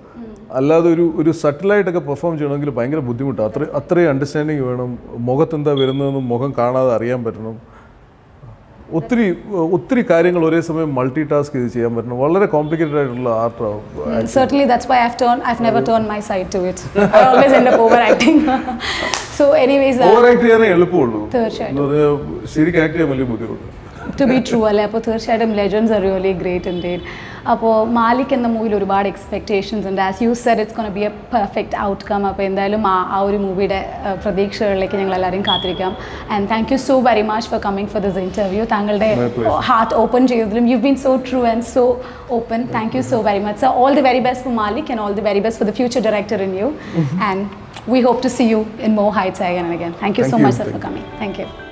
അല്ലാതെ ഒരു ഒരു സട്ടിലായിട്ടൊക്കെ perform ചെയ്യണമെങ്കിൽ ഭയങ്കര ബുദ്ധിമുട്ടാണ് അത്ര അത്രയും അണ്ടർസ്റ്റാൻഡിങ് വേണം. മുഖത്ത് എന്താ വരുന്നതെന്ന് മുഖം കാണാതെ അറിയാൻ പറ്റണം. ഒത്തിരി ഒത്തിരി കാര്യങ്ങൾ ഒരേ സമയം മൾട്ടി ടാസ്ക് ചെയ്ത് ചെയ്യാൻ പറ്റണം. വളരെ കോംപ്ലിക്കേറ്റഡ് ആയിട്ടുള്ള ആർട്ടാണ് anyways, uh, ഓവർ ആക്ട് ചെയ്യാനേ എളുപ്പമുള്ളൂ. തീർച്ചയായിട്ടും. ശരിക്കും ആക്ട് ചെയ്യാൻ വലിയ ബുദ്ധിമുട്ട്. ടു ബി ട്രൂ അല്ലേ അപ്പോൾ തീർച്ചയായിട്ടും legends are really great indeed അപ്പോൾ മാലിക് എന്ന മൂവിയിൽ ഒരുപാട് എക്സ്പെക്ടേഷൻസ് ഉണ്ട് as you set it's gonna be a perfect outcome അപ്പോൾ എന്തായാലും ആ ആ ഒരു മൂവിയുടെ പ്രതീക്ഷകളിലേക്ക് ഞങ്ങൾ എല്ലാവരും കാത്തിരിക്കാം and thank you so very much for coming for this interview താങ്കളുടെ. Heart open ചെയ്തതിലും you been so true and so open thank you so very much so all the very best for Malik and all the very best for the future director in you and we hope to see you in more heights again and again. Thank you Thank so you. much sir, Thank for coming. Thank you.